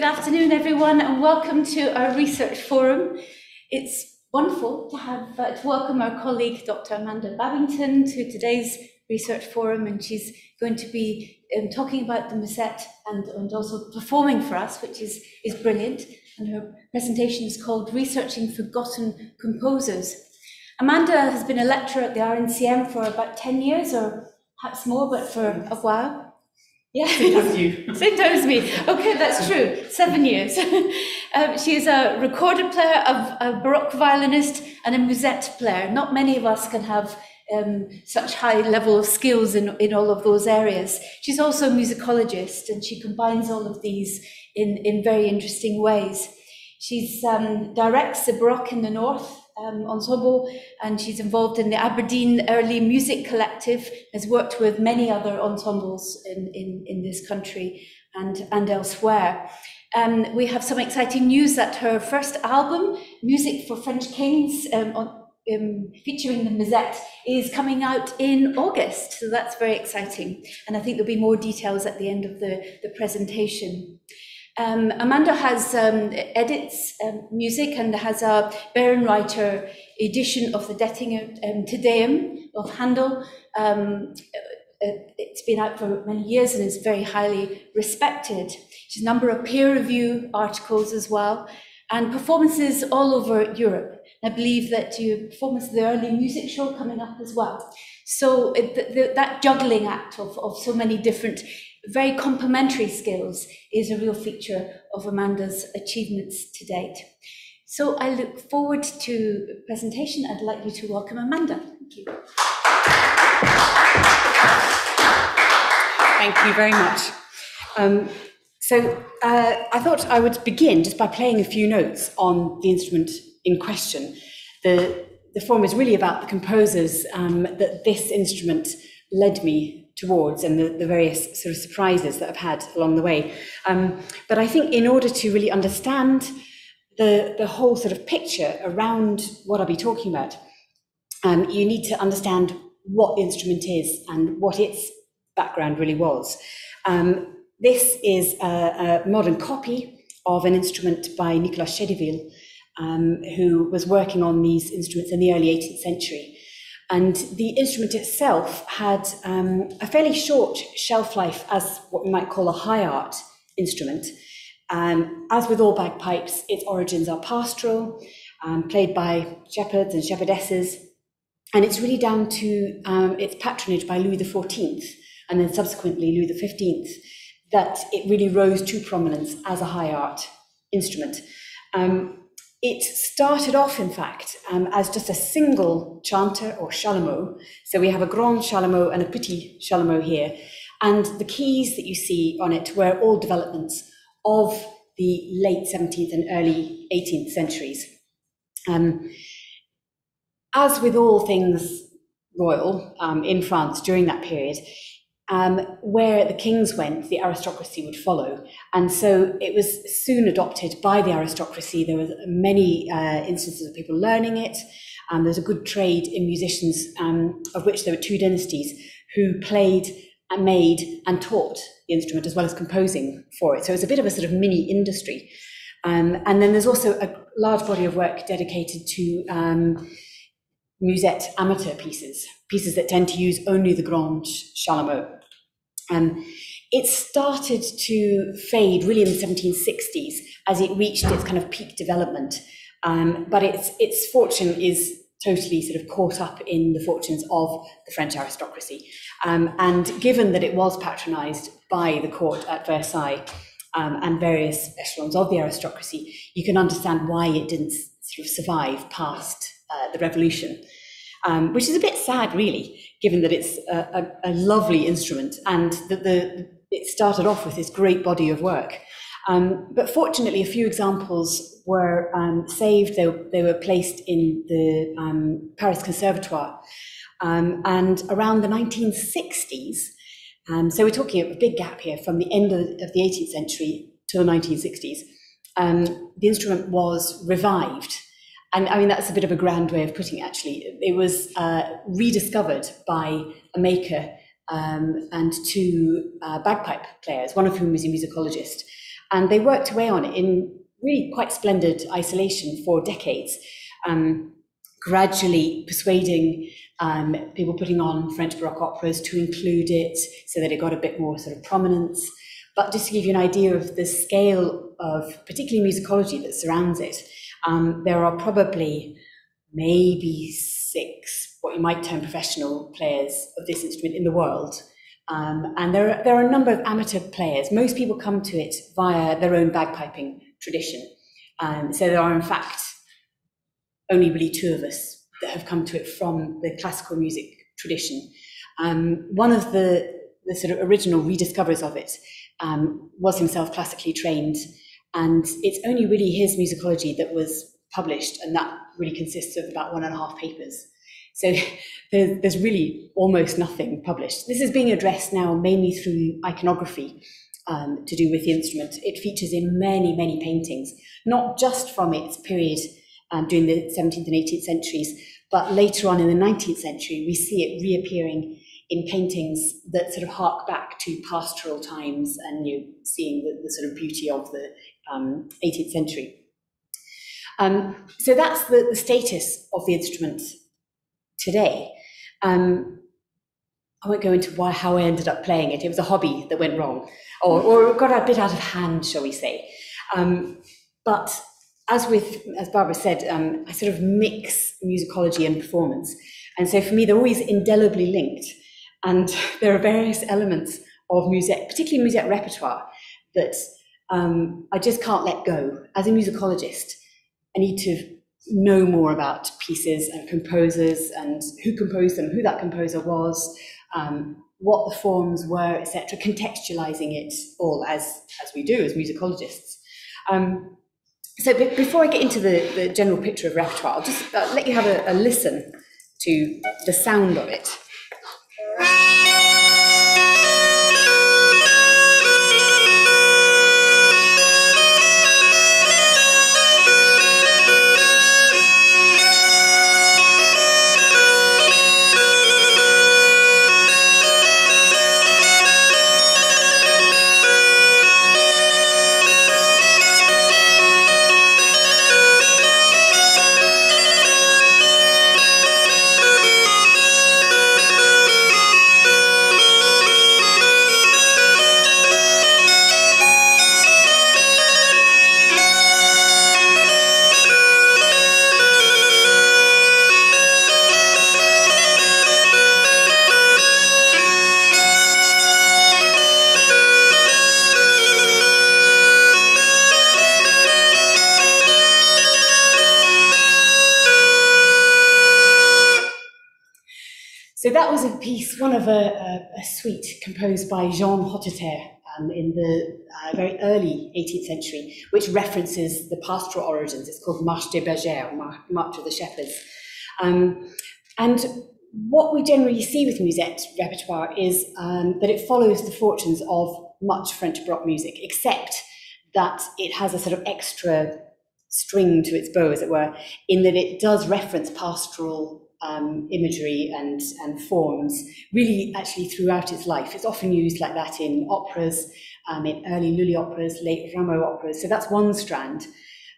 Good afternoon, everyone, and welcome to our research forum. It's wonderful to have uh, to welcome our colleague Dr. Amanda Babington to today's research forum, and she's going to be um, talking about the Musette and, and also performing for us, which is, is brilliant. And her presentation is called Researching Forgotten Composers. Amanda has been a lecturer at the RNCM for about 10 years, or perhaps more, but for a while. Yeah, same as you. Same time as me. Okay, that's true. Seven years. um, she is a recorder player, of a baroque violinist, and a musette player. Not many of us can have um, such high level of skills in, in all of those areas. She's also a musicologist, and she combines all of these in, in very interesting ways. She's um, directs the Baroque in the North um, ensemble, and she's involved in the Aberdeen Early Music Collective, has worked with many other ensembles in, in, in this country and, and elsewhere. Um, we have some exciting news that her first album, Music for French Kings, um, on, um, featuring the Musette, is coming out in August. So that's very exciting. And I think there'll be more details at the end of the, the presentation. Um, Amanda has um, edits um, music and has a Bärenreiter edition of the Dettingen um, Te Deum of Handel. Um, uh, it's been out for many years and is very highly respected. She's a number of peer review articles as well, and performances all over Europe. I believe that you performance the early music show coming up as well. So it, the, that juggling act of, of so many different very complementary skills is a real feature of Amanda's achievements to date. So I look forward to the presentation. I'd like you to welcome Amanda. Thank you. Thank you very much. Um, so uh, I thought I would begin just by playing a few notes on the instrument in question. The, the form is really about the composers um, that this instrument led me towards and the, the various sort of surprises that I've had along the way. Um, but I think in order to really understand the, the whole sort of picture around what I'll be talking about, um, you need to understand what the instrument is and what its background really was. Um, this is a, a, modern copy of an instrument by Nicolas Chedeville, um, who was working on these instruments in the early 18th century. And the instrument itself had um, a fairly short shelf life as what we might call a high art instrument. Um, as with all bagpipes, its origins are pastoral, um, played by shepherds and shepherdesses, and it's really down to um, its patronage by Louis XIV and then subsequently Louis XV that it really rose to prominence as a high art instrument. Um, it started off, in fact, um, as just a single chanter or chalumeau. So we have a grand chalumeau and a petit chalumeau here. And the keys that you see on it were all developments of the late 17th and early 18th centuries. Um, as with all things royal um, in France during that period, um, where the kings went, the aristocracy would follow. And so it was soon adopted by the aristocracy. There were many uh, instances of people learning it. Um, there's a good trade in musicians, um, of which there were two dynasties who played and made and taught the instrument as well as composing for it. So it's a bit of a sort of mini industry. Um, and then there's also a large body of work dedicated to um, musette amateur pieces, pieces that tend to use only the grand chalumeau. Um, it started to fade really in the 1760s as it reached its kind of peak development. Um, but its, its fortune is totally sort of caught up in the fortunes of the French aristocracy. Um, and given that it was patronized by the court at Versailles um, and various echelons of the aristocracy, you can understand why it didn't sort of survive past uh, the revolution um, which is a bit sad, really, given that it's a, a, a lovely instrument and that the, it started off with this great body of work. Um, but fortunately, a few examples were um, saved. They, they, were placed in the um, Paris Conservatoire. Um, and around the 1960s, um, so we're talking a big gap here from the end of, of the 18th century to the 1960s, um, the instrument was revived and I mean, that's a bit of a grand way of putting it, actually. It was uh, rediscovered by a maker um, and two uh, bagpipe players, one of whom was a musicologist. And they worked away on it in really quite splendid isolation for decades, um, gradually persuading um, people putting on French Baroque operas to include it so that it got a bit more sort of prominence. But just to give you an idea of the scale of particularly musicology that surrounds it, um, there are probably maybe six, what you might term professional players of this instrument in the world. Um, and there are, there are a number of amateur players. Most people come to it via their own bagpiping tradition. Um, so there are, in fact, only really two of us that have come to it from the classical music tradition. Um, one of the, the sort of original rediscoverers of it um, was himself classically trained, and it's only really his musicology that was published, and that really consists of about one and a half papers. So there's really almost nothing published. This is being addressed now mainly through iconography um, to do with the instrument. It features in many, many paintings, not just from its period um, during the 17th and 18th centuries, but later on in the 19th century, we see it reappearing in paintings that sort of hark back to pastoral times and you know, seeing the, the, sort of beauty of the um, 18th century. Um, so that's the, the, status of the instrument today. Um, I won't go into why, how I ended up playing it. It was a hobby that went wrong, or, or got a bit out of hand, shall we say. Um, but as with, as Barbara said, um, I sort of mix musicology and performance. And so for me, they're always indelibly linked. And there are various elements of music, particularly music repertoire, that um, I just can't let go. As a musicologist, I need to know more about pieces and composers and who composed them, who that composer was, um, what the forms were, etc., contextualizing it all as, as we do as musicologists. Um, so before I get into the, the general picture of repertoire, I'll just uh, let you have a, a listen to the sound of it. One of a, a, a suite composed by Jean Hotteterre um, in the uh, very early 18th century, which references the pastoral origins. It's called Marche des Bergères, March of the Shepherds. Um, and what we generally see with Musette's repertoire is um, that it follows the fortunes of much French Baroque music, except that it has a sort of extra string to its bow, as it were, in that it does reference pastoral um, imagery and, and forms really actually throughout its life. It's often used like that in operas, um, in early Lully operas, late Rameau operas. So that's one strand.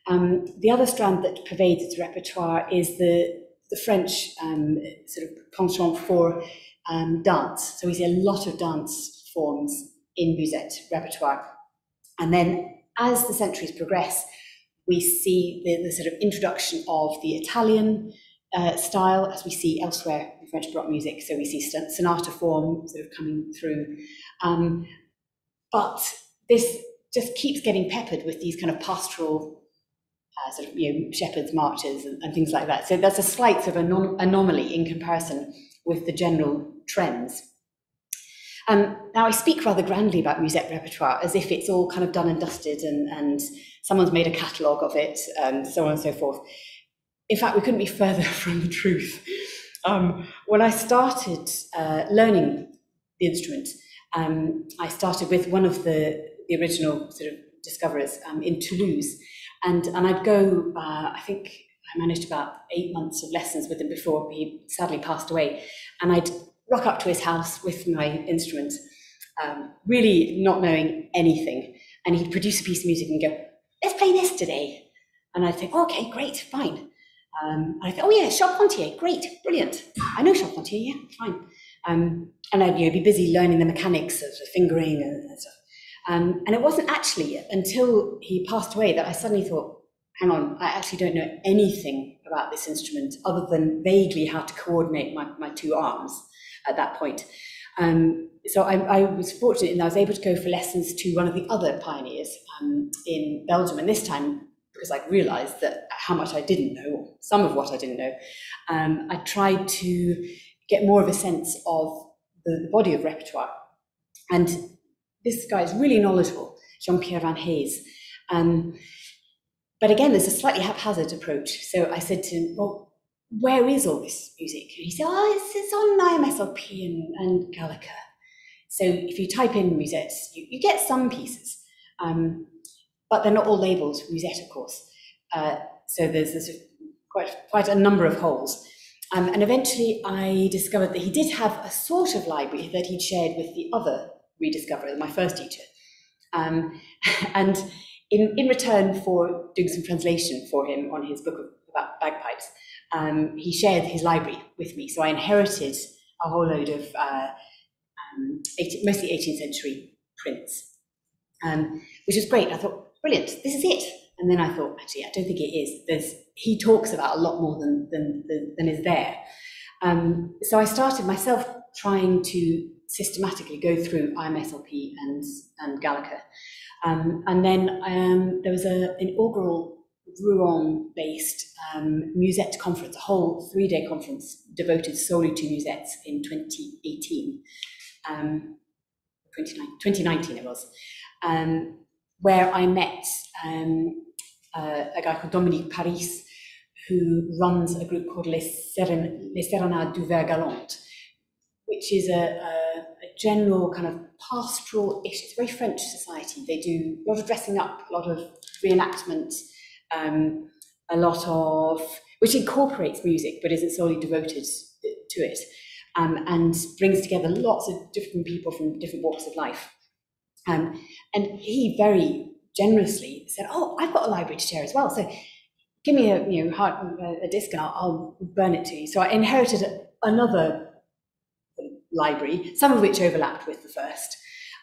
Um, the other strand that pervades its repertoire is the, the French um, sort of penchant for um, dance. So we see a lot of dance forms in musette repertoire. And then as the centuries progress, we see the, the sort of introduction of the Italian uh, style as we see elsewhere in French Baroque music. So we see sonata form sort of coming through. Um, but this just keeps getting peppered with these kind of pastoral uh, sort of you know, shepherds marches and, and, things like that. So that's a slight sort of anom anomaly in comparison with the general trends. Um, now I speak rather grandly about musette repertoire as if it's all kind of done and dusted and, and someone's made a catalogue of it and so on and so forth in fact, we couldn't be further from the truth. Um, when I started uh, learning the instrument, um, I started with one of the, the original sort of discoverers um, in Toulouse. And, and I'd go, uh, I think I managed about eight months of lessons with him before he sadly passed away. And I'd rock up to his house with my instrument, um, really not knowing anything. and he'd produce a piece of music and go, let's play this today. And I'd think, okay, great, fine. Um, and I thought, oh yeah, Charpentier, great, brilliant. I know Charpentier, yeah, fine. Um, and I'd you know, be busy learning the mechanics of the fingering and, and stuff. Um, and it wasn't actually until he passed away that I suddenly thought, hang on, I actually don't know anything about this instrument other than vaguely how to coordinate my, my two arms at that point. Um, so I, I, was fortunate in that I was able to go for lessons to one of the other pioneers um, in Belgium, and this time because I realised that how much I didn't know, some of what I didn't know, um, I tried to get more of a sense of the, the body of repertoire. And this guy is really knowledgeable, Jean-Pierre Van Hees. Um, but again, there's a slightly haphazard approach. So I said to him, well, where is all this music? And he said, oh, it's, it's on IMSLP and, and Gallica. So if you type in Musette, you, you get some pieces, um, but they're not all labeled Musette, of course. Uh, so there's, there's quite, quite a number of holes. Um, and eventually I discovered that he did have a sort of library that he'd shared with the other rediscoverer, my first teacher. Um, and in, in return for doing some translation for him on his book about bagpipes, um, he shared his library with me. So I inherited a whole load of uh, um, 18, mostly 18th century prints, um, which was great. I thought, brilliant, this is it. And then I thought, actually, I don't think it is. There's, he talks about a lot more than, than, than, than is there. Um, so I started myself trying to systematically go through IMSLP and, and Gallica. Um, and then um, there was an inaugural Rouen-based um, Musette conference, a whole three-day conference devoted solely to Musettes in 2018, um, 2019 it was, um, where I met um, uh, a guy called Dominique Paris, who runs a group called Les, Seren Les Serenades du Ver Galant, which is a, a, a general kind of pastoral-ish, it's a very French society. They do a lot of dressing up, a lot of reenactment, um, a lot of, which incorporates music but isn't solely devoted to it, um, and brings together lots of different people from different walks of life. Um, and he very generously said, "Oh, I've got a library to share as well. So give me a you know hard, a, disc and I'll, I'll, burn it to you." So I inherited another library, some of which overlapped with the first.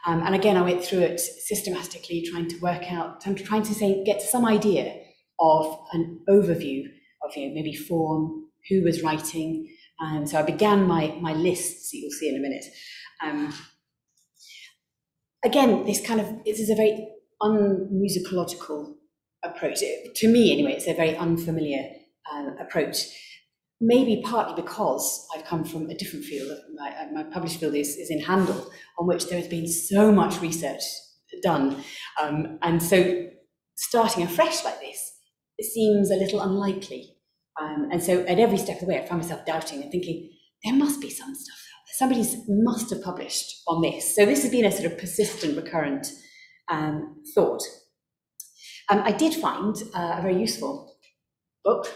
Um, and again, I went through it systematically, trying to work out, trying to say, get some idea of an overview of you know, maybe form, who was writing. And so I began my, my lists, you'll see in a minute. Um, again, this kind of, this is a very unmusicological approach. To me, anyway, it's a very unfamiliar uh, approach. Maybe partly because I've come from a different field. My, uh, my published field is, is in Handel, on which there has been so much research done. Um, and so starting afresh like this, it seems a little unlikely. Um, and so at every step of the way, I found myself doubting and thinking, there must be some stuff. Somebody must have published on this. So this has been a sort of persistent, recurrent um, thought. Um, I did find uh, a very useful book.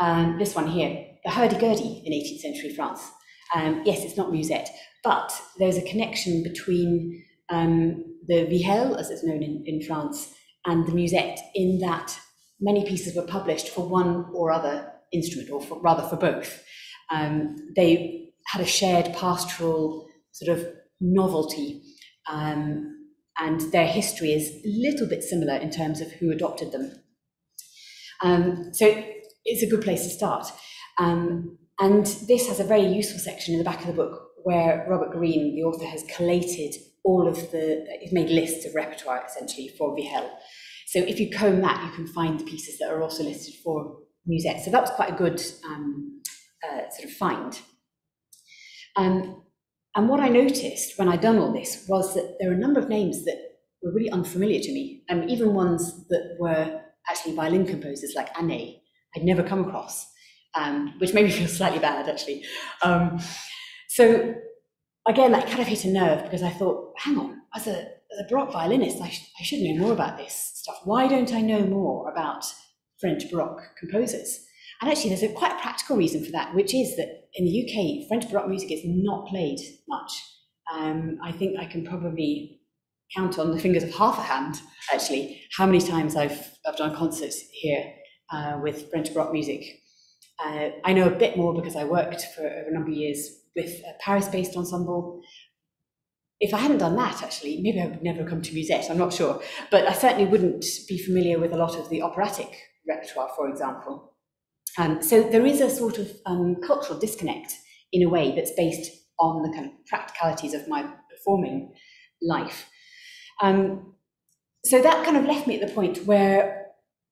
Um, this one here, the hurdy-gurdy in 18th century France. Um, yes, it's not musette, but there's a connection between um, the vielle, as it's known in, in France, and the musette, in that many pieces were published for one or other instrument, or for, rather for both. Um, they had a shared pastoral sort of novelty. Um, and their history is a little bit similar in terms of who adopted them. Um, so it's a good place to start. Um, and this has a very useful section in the back of the book where Robert Green, the author, has collated all of the, he's made lists of repertoire essentially for vielle. So if you comb that, you can find the pieces that are also listed for musette. So that was quite a good um, uh, sort of find. Um, and what I noticed when I'd done all this was that there are a number of names that were really unfamiliar to me, and even ones that were actually violin composers like Anne, I'd never come across, um, which made me feel slightly bad actually. Um, so again, that kind of hit a nerve because I thought, hang on, as a, as a Baroque violinist, I, sh I should know more about this stuff. Why don't I know more about French Baroque composers? And actually, there's a quite practical reason for that, which is that in the UK, French Baroque music is not played much. Um, I think I can probably count on the fingers of half a hand, actually, how many times I've, I've done concerts here uh, with French Baroque music. Uh, I know a bit more because I worked for a number of years with a Paris-based ensemble. If I hadn't done that, actually, maybe I would never come to Musette, I'm not sure. But I certainly wouldn't be familiar with a lot of the operatic repertoire, for example. Um, so there is a sort of um, cultural disconnect in a way that's based on the kind of practicalities of my performing life. Um, so that kind of left me at the point where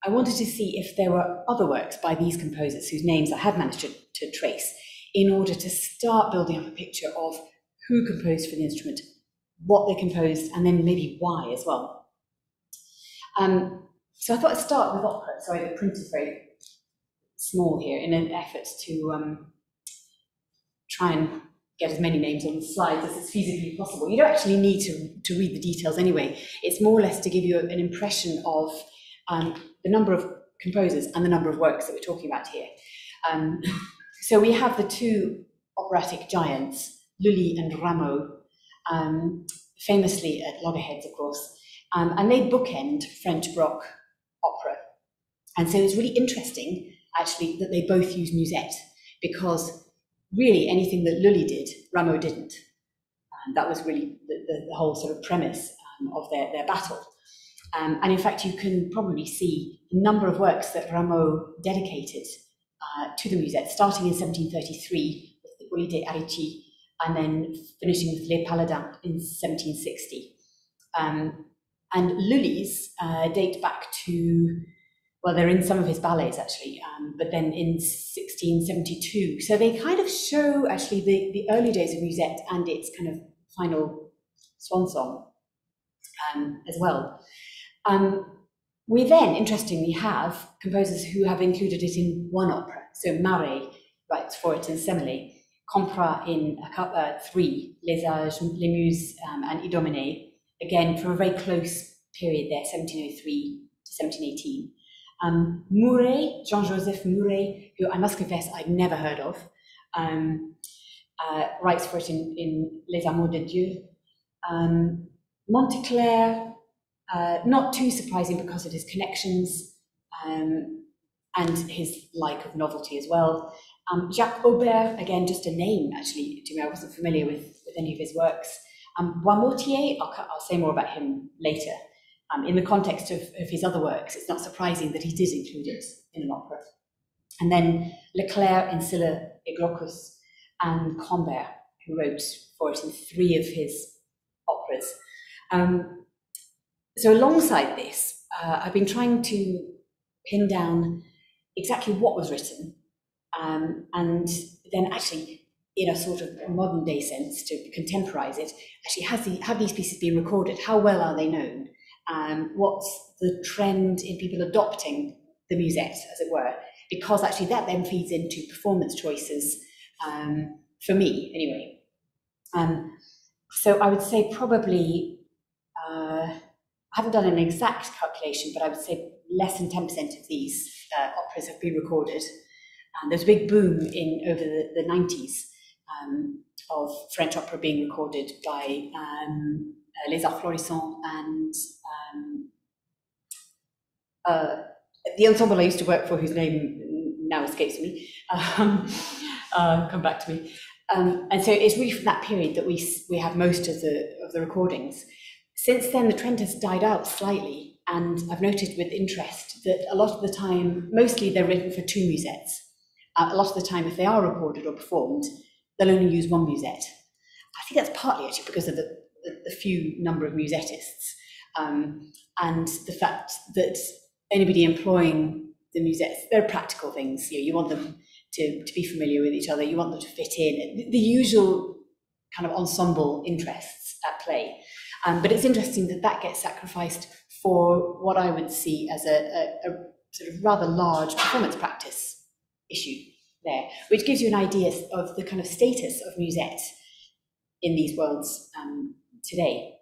I wanted to see if there were other works by these composers whose names I had managed to, to trace in order to start building up a picture of who composed for the instrument, what they composed, and then maybe why as well. Um, so I thought I'd start with opera. Sorry, the print is very small here in an effort to um, try and get as many names on the slides as is feasibly possible. You don't actually need to, to read the details anyway. It's more or less to give you an impression of um, the number of composers and the number of works that we're talking about here. Um, so we have the two operatic giants, Lully and Rameau, um, famously at loggerheads, of course, um, and they bookend French Baroque opera. And so it's really interesting, actually, that they both use musette, because really anything that Lully did, Rameau didn't. And that was really the, the, the whole sort of premise um, of their, their battle. Um, and in fact, you can probably see a number of works that Rameau dedicated uh, to the musette, starting in 1733 with the Hippolyte et Aricie, and then finishing with Les Paladins in 1760. Um, and Lully's uh, date back to well, they're in some of his ballets actually, um, but then in 1672. So they kind of show actually the, the early days of Musette and its kind of final swan song um, as well. Um, we then, interestingly, have composers who have included it in one opera. So Marais writes for it in Semele, Campra in uh, three, Les Ages, Les Muses, um, and Idomene, again for a very close period there, 1703 to 1718. Um, Mouret, Jean-Joseph Mouret, who I must confess I'd never heard of, um, uh, writes for it in, in Les Amours des Dieux. Um, Monteclair, uh, not too surprising because of his connections um, and his like of novelty as well. Um, Jacques Aubert, again, just a name actually to me, I wasn't familiar with, with any of his works. Um, Boismortier, I'll, I'll say more about him later. Um, in the context of, of his other works, it's not surprising that he did include it in an opera. And then Leclair in Scylla et Glaucus and Combert, who wrote for it in three of his operas. Um, so alongside this, uh, I've been trying to pin down exactly what was written um, and then actually in a sort of modern day sense to contemporize it, actually has the, have these pieces been recorded? How well are they known? um, what's the trend in people adopting the musette, as it were, because actually that then feeds into performance choices um, for me, anyway. Um, so I would say probably, uh, I haven't done an exact calculation, but I would say less than 10% of these uh, operas have been recorded. And there's a big boom in over the, the 90s um, of French opera being recorded by um, uh, Les Arts Florissants and um, uh, the ensemble I used to work for, whose name now escapes me, um, uh, come back to me. Um, and so it's really from that period that we, we have most of the, of the recordings. Since then, the trend has died out slightly, and I've noted with interest that a lot of the time, mostly they're written for two musettes. Uh, a lot of the time, if they are recorded or performed, they'll only use one musette. I think that's partly actually because of the, the, the few number of musettists um, and the fact that anybody employing the musettes, they're practical things. You, know, you want them to, to be familiar with each other, you want them to fit in, the, the usual kind of ensemble interests at play. Um, but it's interesting that that gets sacrificed for what I would see as a, a, a sort of rather large performance practice issue there, which gives you an idea of the kind of status of musette in these worlds um, today.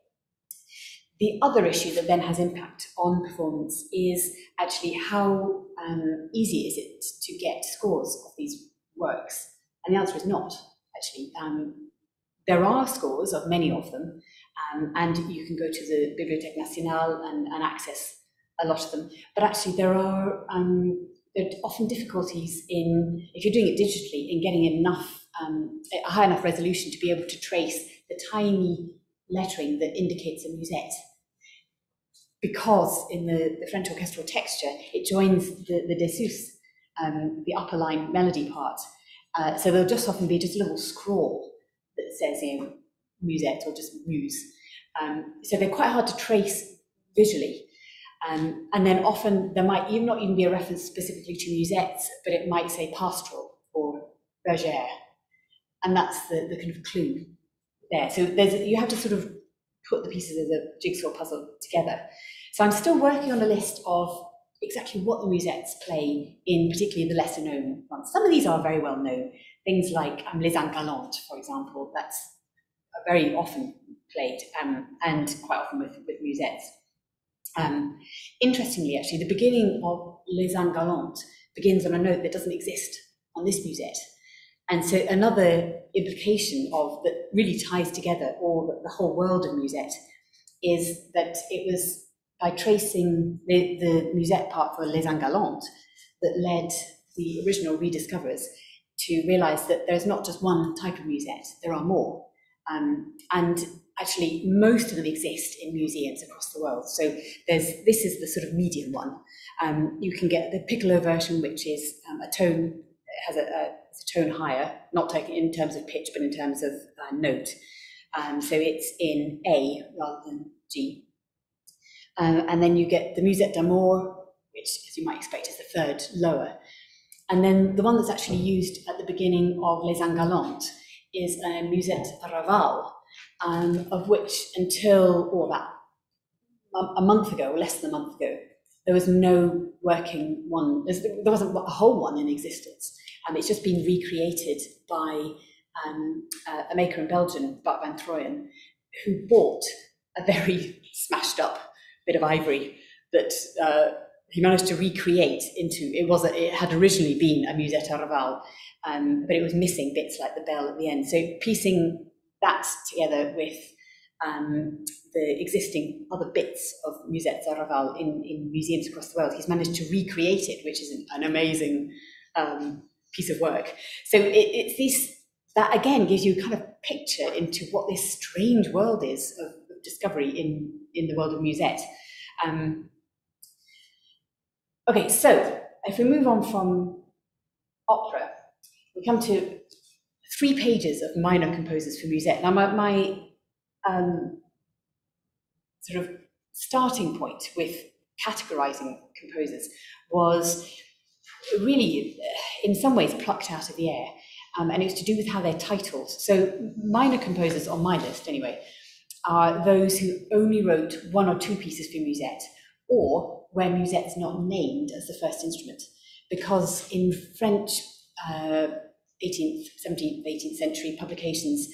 the other issue that then has impact on performance is actually how um, easy is it to get scores of these works? And the answer is not, actually. Um, there are scores of many of them, um, and you can go to the Bibliothèque Nationale and, and, access a lot of them. But actually, there are, um, are often difficulties in, if you're doing it digitally, in getting enough, um, a high enough resolution to be able to trace the tiny lettering that indicates a musette. Because in the, the French orchestral texture, it joins the, the dessus, um, the upper line melody part. Uh, so there'll just often be just a little scrawl that says, know, musette or just muse. Um, so they're quite hard to trace visually. Um, and then often there might even not even be a reference specifically to musettes, but it might say pastoral or bergère. And that's the, the kind of clue there. So there's you have to sort of put the pieces of the jigsaw puzzle together. So I'm still working on a list of exactly what the musettes play in particularly the lesser known ones. Some of these are very well known. Things like um, Les Indes for example, that's very often played um, and quite often with, with musettes. Um, interestingly, actually, the beginning of Les Indes begins on a note that doesn't exist on this musette. And so another implication of that really ties together all the, the whole world of musette is that it was by tracing the, the musette part for Les Indes that led the original rediscoverers to realize that there's not just one type of musette, there are more. Um, and actually, most of them exist in museums across the world. So there's this is the sort of medium one. Um, you can get the piccolo version, which is um, a tone has a, a, a, tone higher, not taken in terms of pitch, but in terms of uh, note. Um, so it's in A rather than G. Uh, and then you get the Musette d'Amour, which, as you might expect, is the third lower. And then the one that's actually used at the beginning of Les Indes Galantes is a Musette Raval, um, of which until or that a month ago, or less than a month ago, there was no working one. There wasn't a whole one in existence. Um, it's just been recreated by um, a maker in Belgium, Bart van Trooijen, who bought a very smashed up bit of ivory that uh, he managed to recreate into. It was a, it had originally been a musette Raval, um, but it was missing bits like the bell at the end. So piecing that together with um, the existing other bits of Musette Raval in, in museums across the world, he's managed to recreate it, which is an, an amazing um, piece of work. So it, it's this that again gives you kind of picture into what this strange world is of, of discovery in, in the world of Musette. Um, okay, so if we move on from opera, we come to three pages of minor composers for Musette. Now, my, my um, sort of starting point with categorizing composers was really, in some ways, plucked out of the air. Um, and it was to do with how they're titled. So, minor composers on my list, anyway, are those who only wrote one or two pieces for Musette, or where Musette is not named as the first instrument. Because in French uh, 18th, 17th, 18th century publications,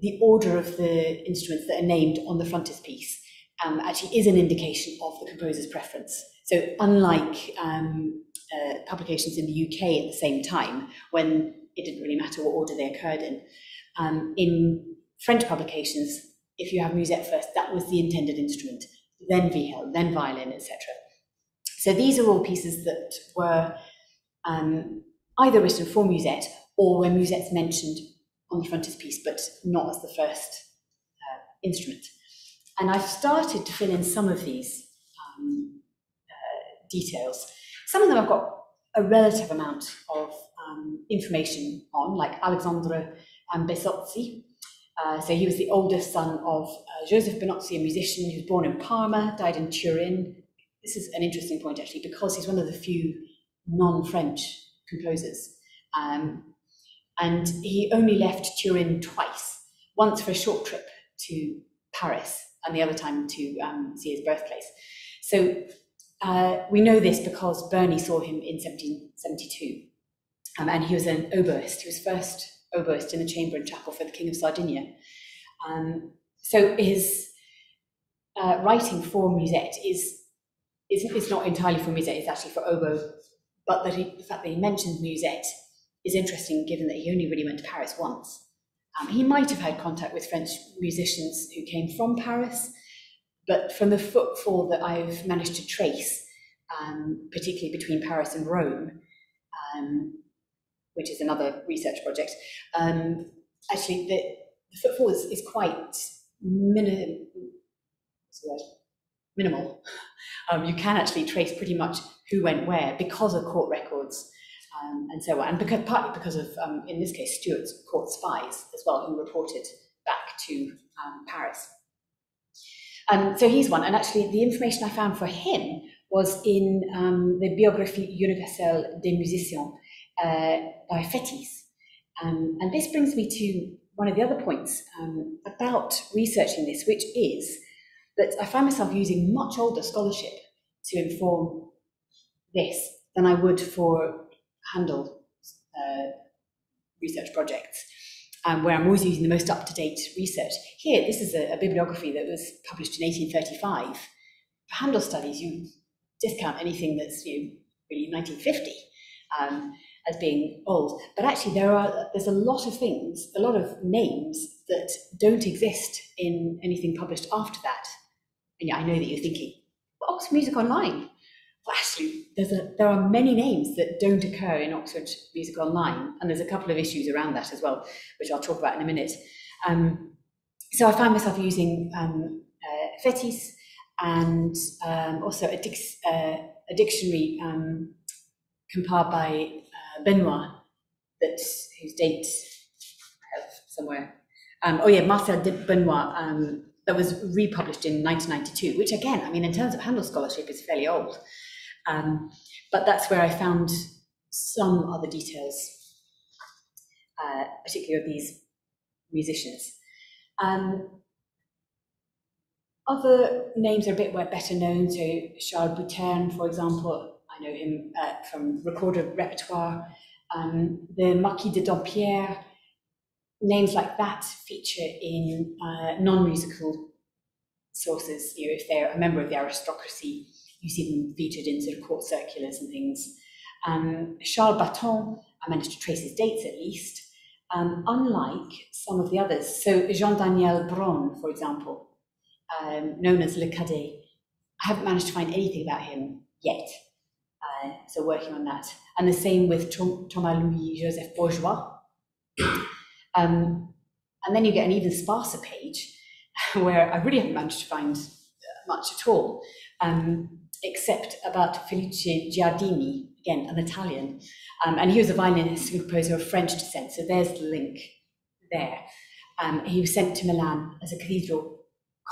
the order of the instruments that are named on the frontispiece um, actually is an indication of the composer's preference. So unlike um, uh, publications in the UK at the same time, when it didn't really matter what order they occurred in, um, in French publications, if you have musette first, that was the intended instrument, then vielle, then violin, etc. So these are all pieces that were um, either written for musette or where musette's mentioned on the frontispiece, but not as the first uh, instrument. And I've started to fill in some of these um, uh, details. Some of them I've got a relative amount of um, information on, like Alexandre Besozzi. Uh, so he was the oldest son of uh, Joseph Besozzi, a musician who was born in Parma, died in Turin. This is an interesting point actually, because he's one of the few non-French composers. Um, and he only left Turin twice, once for a short trip to Paris and the other time to um, see his birthplace. So uh, we know this because Burney saw him in 1772. Um, and he was an oboist. He was first oboist in the chamber and chapel for the King of Sardinia. Um, so his uh, writing for Musette is, is, is not entirely for Musette, it's actually for oboe, but that he, the fact that he mentions Musette is interesting given that he only really went to Paris once. Um, he might have had contact with French musicians who came from Paris, but from the footfall that I've managed to trace, um, particularly between Paris and Rome, um, which is another research project, um, actually the, the footfall is, is quite mini- minimal. Um, you can actually trace pretty much who went where because of court records um, and so on, and because, partly because of, um, in this case, Stuart's court spies as well, who reported back to um, Paris. Um, so he's one, and actually the information I found for him was in um, the Biographie universelle des musiciens uh, by Fétis. Um, and this brings me to one of the other points um, about researching this, which is that I find myself using much older scholarship to inform this than I would for Handel uh, research projects, um, where I'm always using the most up-to-date research. Here, this is a, a, bibliography that was published in 1835. For Handel studies, you discount anything that's you know, really 1950 um, as being old. But actually, there are there's a lot of things, a lot of names that don't exist in anything published after that. And yeah, I know that you're thinking, Oxford Music Online. Actually, there's a, there are many names that don't occur in Oxford Music Online, and there's a couple of issues around that as well, which I'll talk about in a minute. Um, so I found myself using um, uh, Fétis and um, also a, uh, a dictionary um, compiled by uh, Benoit, that whose date I have somewhere. Um, oh yeah, Marcel de Benoit, um, that was republished in 1992, which again, I mean, in terms of Handel scholarship, is fairly old. Um, but that's where I found some other details, uh, particularly of these musicians. Um, other names are a bit better known, so Charles Buterne, for example, I know him uh, from Recorder Repertoire, um, the Marquis de Dampierre, names like that feature in uh, non-musical sources. You know, if they're a member of the aristocracy, you see them featured in sort of court circulars and things. Um, Charles Baton, I managed to trace his dates at least, um, unlike some of the others. So Jean-Daniel Braun, for example, um, known as Le Cadet, I haven't managed to find anything about him yet. Uh, so working on that. And the same with Thomas Louis Joseph Bourgeois. Um, and then you get an even sparser page where I really haven't managed to find uh, much at all, um, except about Felice Giardini, again, an Italian. Um, and he was a violinist and composer of French descent, so there's the link there. Um, he was sent to Milan as a cathedral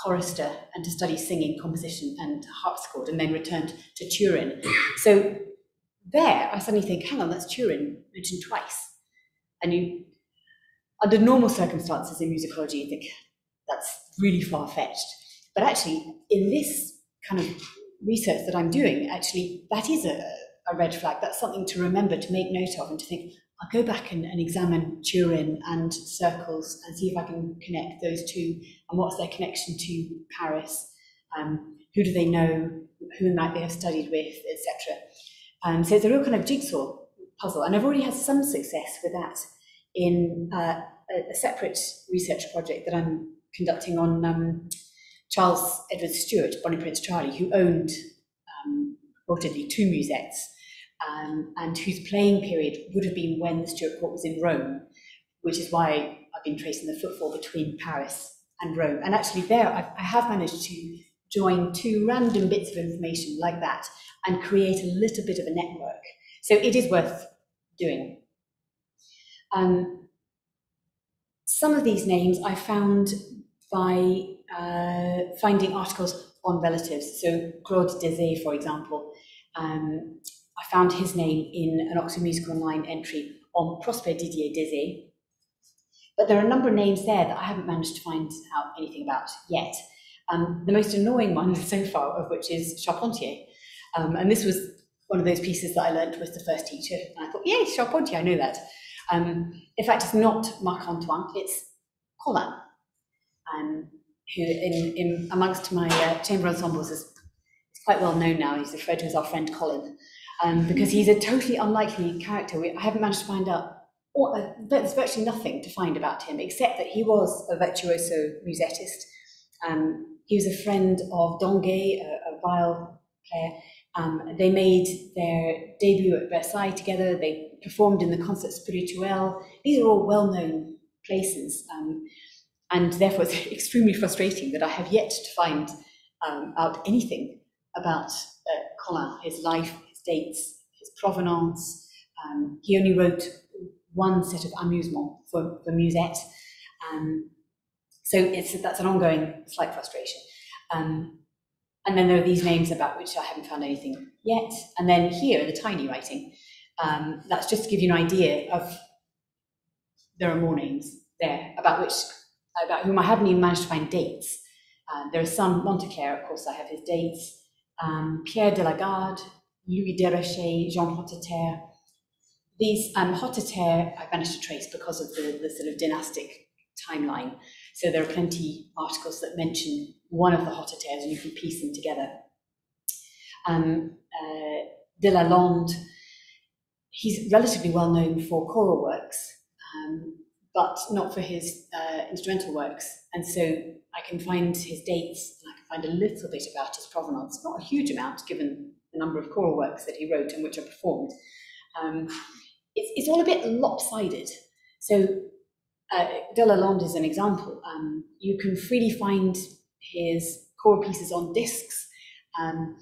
chorister and to study singing, composition, and harpsichord, and then returned to Turin. So there, I suddenly think, hang on, that's Turin mentioned twice. And you under normal circumstances in musicology, you think that's really far fetched. But actually, in this kind of research that I'm doing, actually, that is a, a red flag. That's something to remember, to make note of, and to think, I'll go back and, and, examine Turin and circles and see if I can connect those two and what's their connection to Paris. Um, who do they know? Who might they have studied with, etc. Um, so it's a real kind of jigsaw puzzle, and I've already had some success with that in uh, a, a, separate research project that I'm conducting on um, Charles Edward Stuart, Bonnie Prince Charlie, who owned um, reportedly two musettes, um, and whose playing period would have been when the Stuart court was in Rome, which is why I've been tracing the footfall between Paris and Rome. And actually, there I've, I have managed to join two random bits of information like that and create a little bit of a network. So it is worth doing. Um, some of these names I found by uh, finding articles on relatives. So Claude Deshayes, for example, um, I found his name in an Oxford Music Online entry on Prosper Didier Deshayes. But there are a number of names there that I haven't managed to find out anything about yet. Um, the most annoying one so far of which is Charpentier. Um, and this was one of those pieces that I learned with the first teacher. And I thought, yay, Charpentier, I know that. Um, in fact, it's not Marc Antoine, it's Colin. Um, who in, in amongst my uh, chamber ensembles is, quite well known now. He's referred to as our friend Colin, um, because he's a totally unlikely character. We, I haven't managed to find out, or, uh, there's virtually nothing to find about him, except that he was a virtuoso musettist. Um, he was a friend of Danguet, a, a viol player. Um, they made their debut at Versailles together. They performed in the Concert Spirituel. These are all well-known places. Um, and therefore, it's extremely frustrating that I have yet to find um, out anything about uh, Colin, his life, his dates, his provenance. Um, he only wrote one set of amusement for, for Musette. Um, so it's, that's an ongoing slight frustration. Um, and then there are these names about which I haven't found anything yet. And then here, the tiny writing, um, that's just to give you an idea of, there are more names there about which about whom I haven't even managed to find dates. Uh, there are some, Monteclair, of course, I have his dates, um, Pierre de la Garde, Louis Desrochers, Jean Hotteterre. These um, Hotteterre I managed to trace because of the, the sort of dynastic timeline. So there are plenty articles that mention one of the Hotteterres and you can piece them together. Um, uh, de Lalande, he's relatively well known for choral works. Um, but not for his uh, instrumental works. And so I can find his dates, and I can find a little bit about his provenance, not a huge amount given the number of choral works that he wrote and which are performed. Um, it's, it's, all a bit lopsided. So uh, De Lalande is an example. Um, you can freely find his choral pieces on discs, um,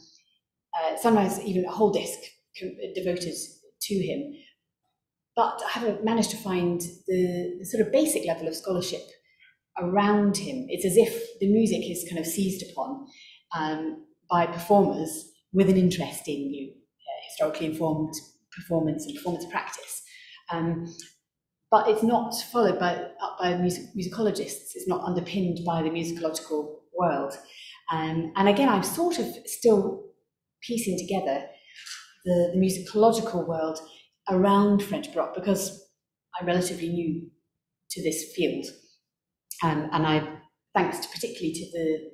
uh, sometimes even a whole disc devoted to him but I haven't managed to find the, the, sort of basic level of scholarship around him. It's as if the music is kind of seized upon um, by performers with an interest in you, uh, historically informed performance and performance practice. Um, but it's not followed by, up by music, musicologists. It's not underpinned by the musicological world. Um, and again, I'm sort of still piecing together the, the musicological world around French Baroque because I'm relatively new to this field. Um, and I, thanks to particularly to the,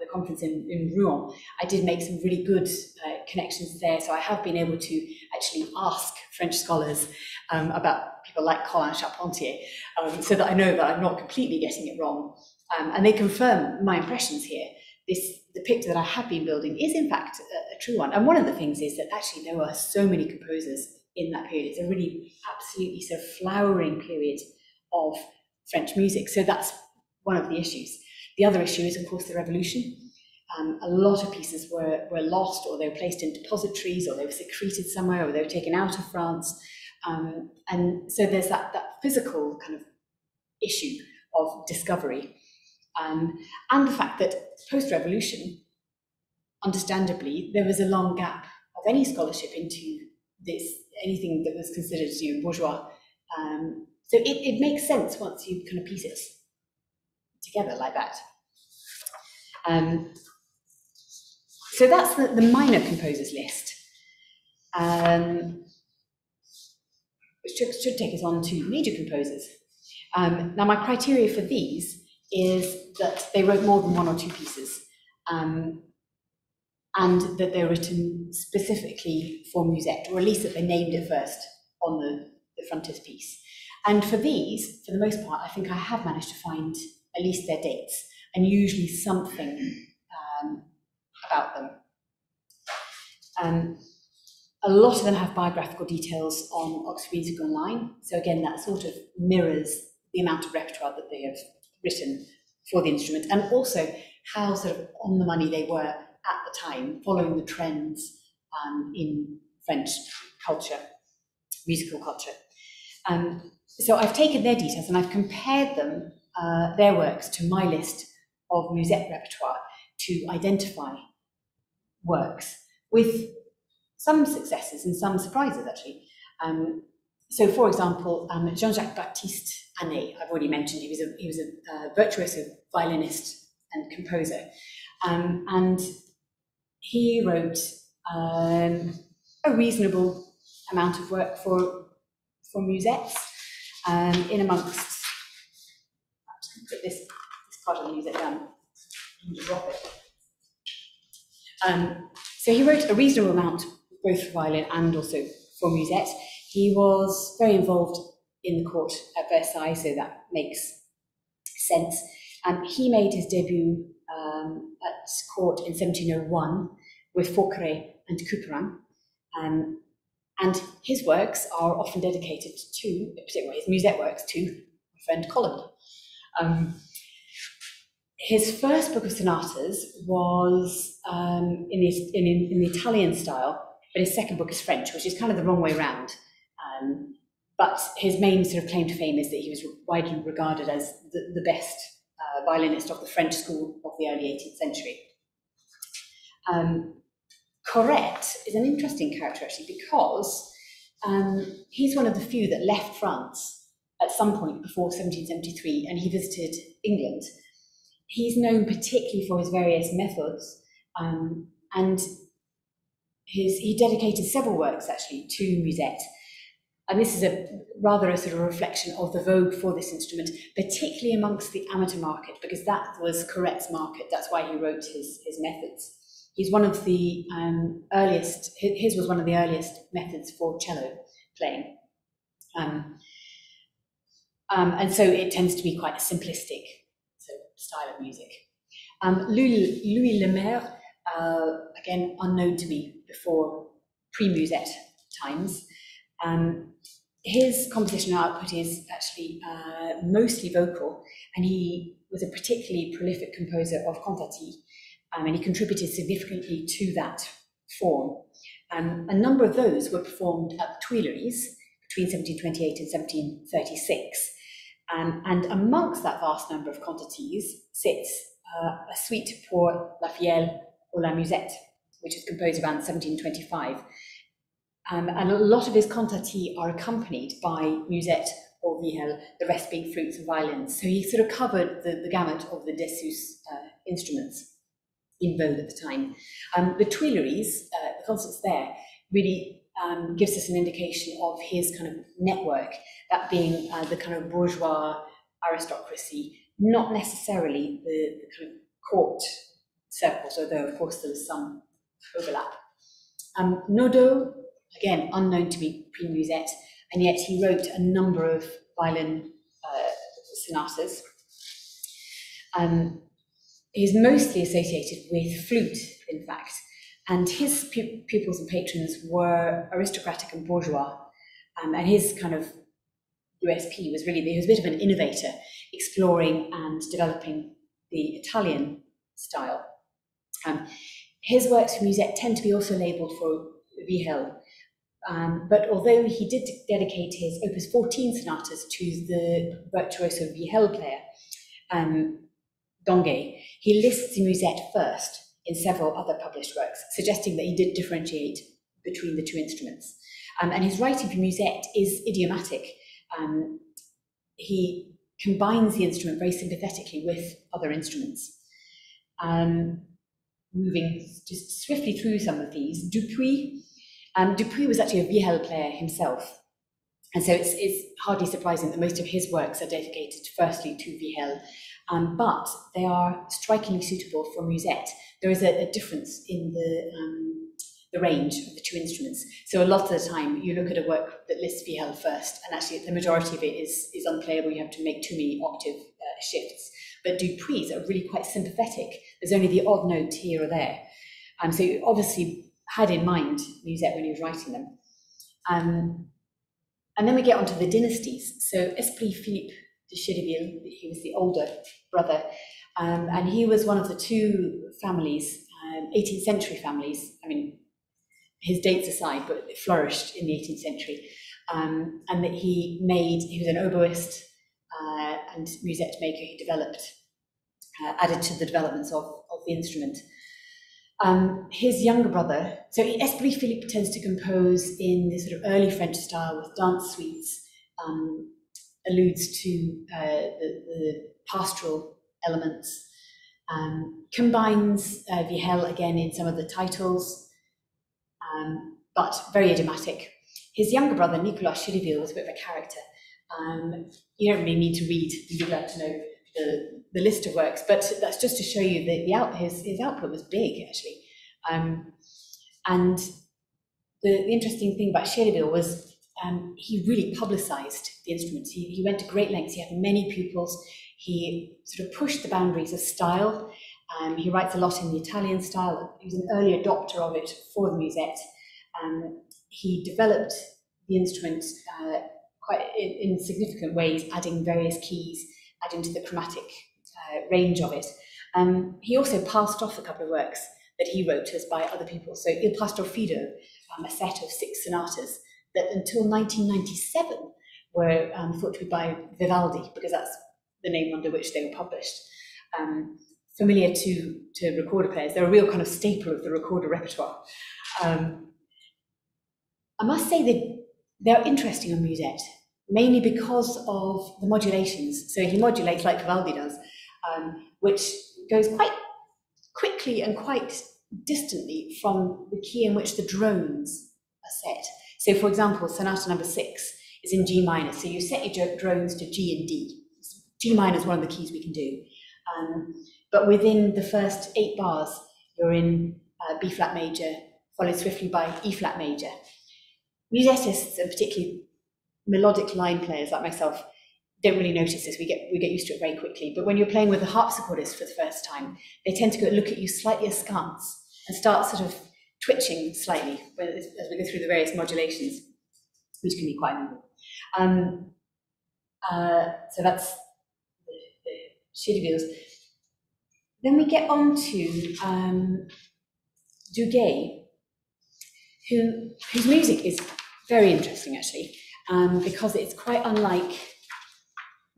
the conference in, in Rouen, I did make some really good uh, connections there. So I have been able to actually ask French scholars um, about people like Colin Charpentier, um, so that I know that I'm not completely getting it wrong. Um, and they confirm my impressions here. This the picture that I have been building is in fact a, a true one. And one of the things is that actually there were so many composers in that period. It's a really absolutely so flowering period of French music. So that's one of the issues. The other issue is, of course, the revolution. Um, a lot of pieces were, were lost or they were placed in depositories or they were secreted somewhere or they were taken out of France. Um, and so there's that, that physical kind of issue of discovery. Um, and the fact that post-revolution, understandably, there was a long gap of any scholarship into this anything that was considered you know, bourgeois. Um, so it, it makes sense once you kind of piece it together like that. Um, so that's the, the, minor composers list, um, which should, should, take us on to major composers. Um, now, my criteria for these is that they wrote more than one or two pieces. Um, and that they're written specifically for Musette, or at least that they named it first on the, the frontispiece. And for these, for the most part, I think I have managed to find at least their dates, and usually something um, about them. Um, a lot of them have biographical details on Oxford Music Online, so again, that sort of mirrors the amount of repertoire that they have written for the instrument, and also how sort of on the money they were time, following the trends um, in French culture, musical culture. Um, so I've taken their details and I've compared them, uh, their works, to my list of musette repertoire to identify works with some successes and some surprises actually. Um, so, for example, um, Jean-Jacques Baptiste Anet, I've already mentioned, he was a, he was a uh, virtuoso violinist and composer. Um, and he wrote um, a reasonable amount of work for, for musettes um, in amongst, put this, this part of the music down drop it. Um, so he wrote a reasonable amount, both for violin and also for musette. He was very involved in the court at Versailles, so that makes sense. Um, he made his debut um, at court in 1701 with Forqueray and Couperin. Um, and his works are often dedicated to, particularly his musette works, to my friend Colin. Um, his first book of sonatas was um, in, his, in, in, the Italian style, but his second book is French, which is kind of the wrong way around. Um, but his main sort of claim to fame is that he was widely regarded as the, the best uh, violinist of the French school of the early 18th century. Um, Corrette is an interesting character actually because um, he's one of the few that left France at some point before 1773 and he visited England. He's known particularly for his various methods um, and his, he dedicated several works actually to musette. And this is a rather a sort of reflection of the vogue for this instrument, particularly amongst the amateur market, because that was Corrette's market. That's why he wrote his, his methods. He's one of the um, earliest, his was one of the earliest methods for cello playing. Um, um, and so it tends to be quite a simplistic so, style of music. Um, Louis, Louis Lemaire, uh, again, unknown to me before pre-musette times, um, his compositional output is actually uh, mostly vocal, and he was a particularly prolific composer of cantati, um, and he contributed significantly to that form. Um, a number of those were performed at the Tuileries between 1728 and 1736. Um, and amongst that vast number of cantaties sits uh, a suite for La Vielle or La Musette, which was composed around 1725. Um, and a lot of his cantati are accompanied by musette or vielle, the rest being flutes and violins. So he sort of covered the, the gamut of the Dessus uh, instruments in vogue at the time. Um, the Tuileries, uh, the concerts there, really um, gives us an indication of his kind of network, that being uh, the kind of bourgeois aristocracy, not necessarily the, the kind of court circles, although of course there was some overlap. Um, Naudot, again, unknown to me pre-musette, and yet he wrote a number of violin uh, sonatas. Um, is mostly associated with flute, in fact, and his pu- pupils and patrons were aristocratic and bourgeois, um, and his kind of USP was really he was a bit of an innovator, exploring and developing the Italian style. Um, his works for musette tend to be also labelled for Vielle, um, but although he did dedicate his Opus 14 sonatas to the virtuoso Vielle player, um, Danguet, he lists musette first in several other published works, suggesting that he did differentiate between the two instruments. Um, and his writing for musette is idiomatic. Um, he combines the instrument very sympathetically with other instruments. Um, moving just swiftly through some of these, Dupuy. Um, Dupuy was actually a vielle player himself. And so it's, it's hardly surprising that most of his works are dedicated firstly to vielle um, but they are strikingly suitable for musette. There is a, a difference in the, um, the range of the two instruments. So a lot of the time you look at a work that lists vielle first, and actually the majority of it is, is unplayable. You have to make too many octave uh, shifts. But Dupuy are really quite sympathetic. There's only the odd note here or there. Um, so obviously had in mind musette when he was writing them. Um, and then we get onto the dynasties. So Esprit Philippe de Chedeville. He was the older brother, um, and he was one of the two families, um, 18th century families. I mean, his dates aside, but it flourished in the 18th century. Um, and that he made, he was an oboist uh, and musette maker. He developed, uh, added to the developments of, of the instrument. Um, his younger brother, so Esprit Philippe tends to compose in this sort of early French style with dance suites, um, alludes to uh, the, the, pastoral elements, um, combines uh, Vielle again in some of the titles, um, but very idiomatic. His younger brother, Nicolas Chedeville, was a bit of a character. Um, you don't really need to read the to know the, the list of works, but that's just to show you that the out, his, his output was big, actually. Um, and the, the interesting thing about Chedeville was um, he really publicized the instruments. He, he went to great lengths. He had many pupils. He sort of pushed the boundaries of style. Um, he writes a lot in the Italian style. He was an early adopter of it for the musette. Um, he developed the instrument uh, quite in, in, significant ways, adding various keys, adding to the chromatic range of it. Um, he also passed off a couple of works that he wrote as by other people. So Il Pastor Fido, um, a set of six sonatas that until 1997 were um, thought to be by Vivaldi, because that's the name under which they were published. Um, familiar to, to recorder players, they're a real kind of staple of the recorder repertoire. Um, I must say that they're interesting on Musette, mainly because of the modulations. So he modulates like Vivaldi does, um, which goes quite quickly and quite distantly from the key in which the drones are set. So, for example, sonata number six is in G minor, so you set your drones to G and D. G minor is one of the keys we can do. Um, but within the first eight bars, you're in uh, B flat major, followed swiftly by E flat major. Musettists, and particularly melodic line players like myself, don't really notice this. We get we get used to it very quickly. But when you're playing with a harpsichordist for the first time, they tend to go look at you slightly askance and start sort of twitching slightly as we go through the various modulations, which can be quite annoying. Um, uh, so that's the, the Chedevilles. Then we get on to um, Duguay, who, whose music is very interesting actually, um, because it's quite unlike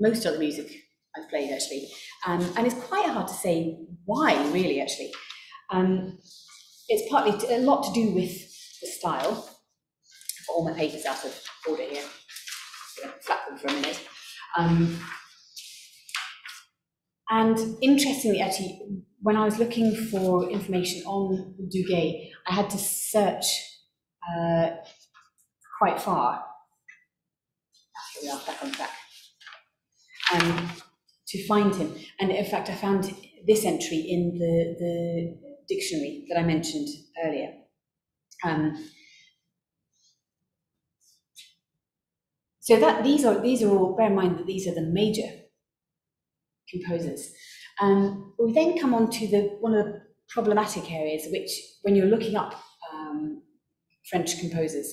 most other music I've played actually, um, and it's quite hard to say why really actually. Um, it's partly to, a lot to do with the style. I've all my papers out of order here. Flap them for a minute. Um, and interestingly, actually, when I was looking for information on Duguay, I had to search uh, quite far. Here we are, back on track. Um, to find him. And in fact, I found this entry in the, the dictionary that I mentioned earlier. Um, so that these are these are all. Bear in mind that these are the major composers. Um, we then come on to the one of the problematic areas, which when you're looking up um, French composers,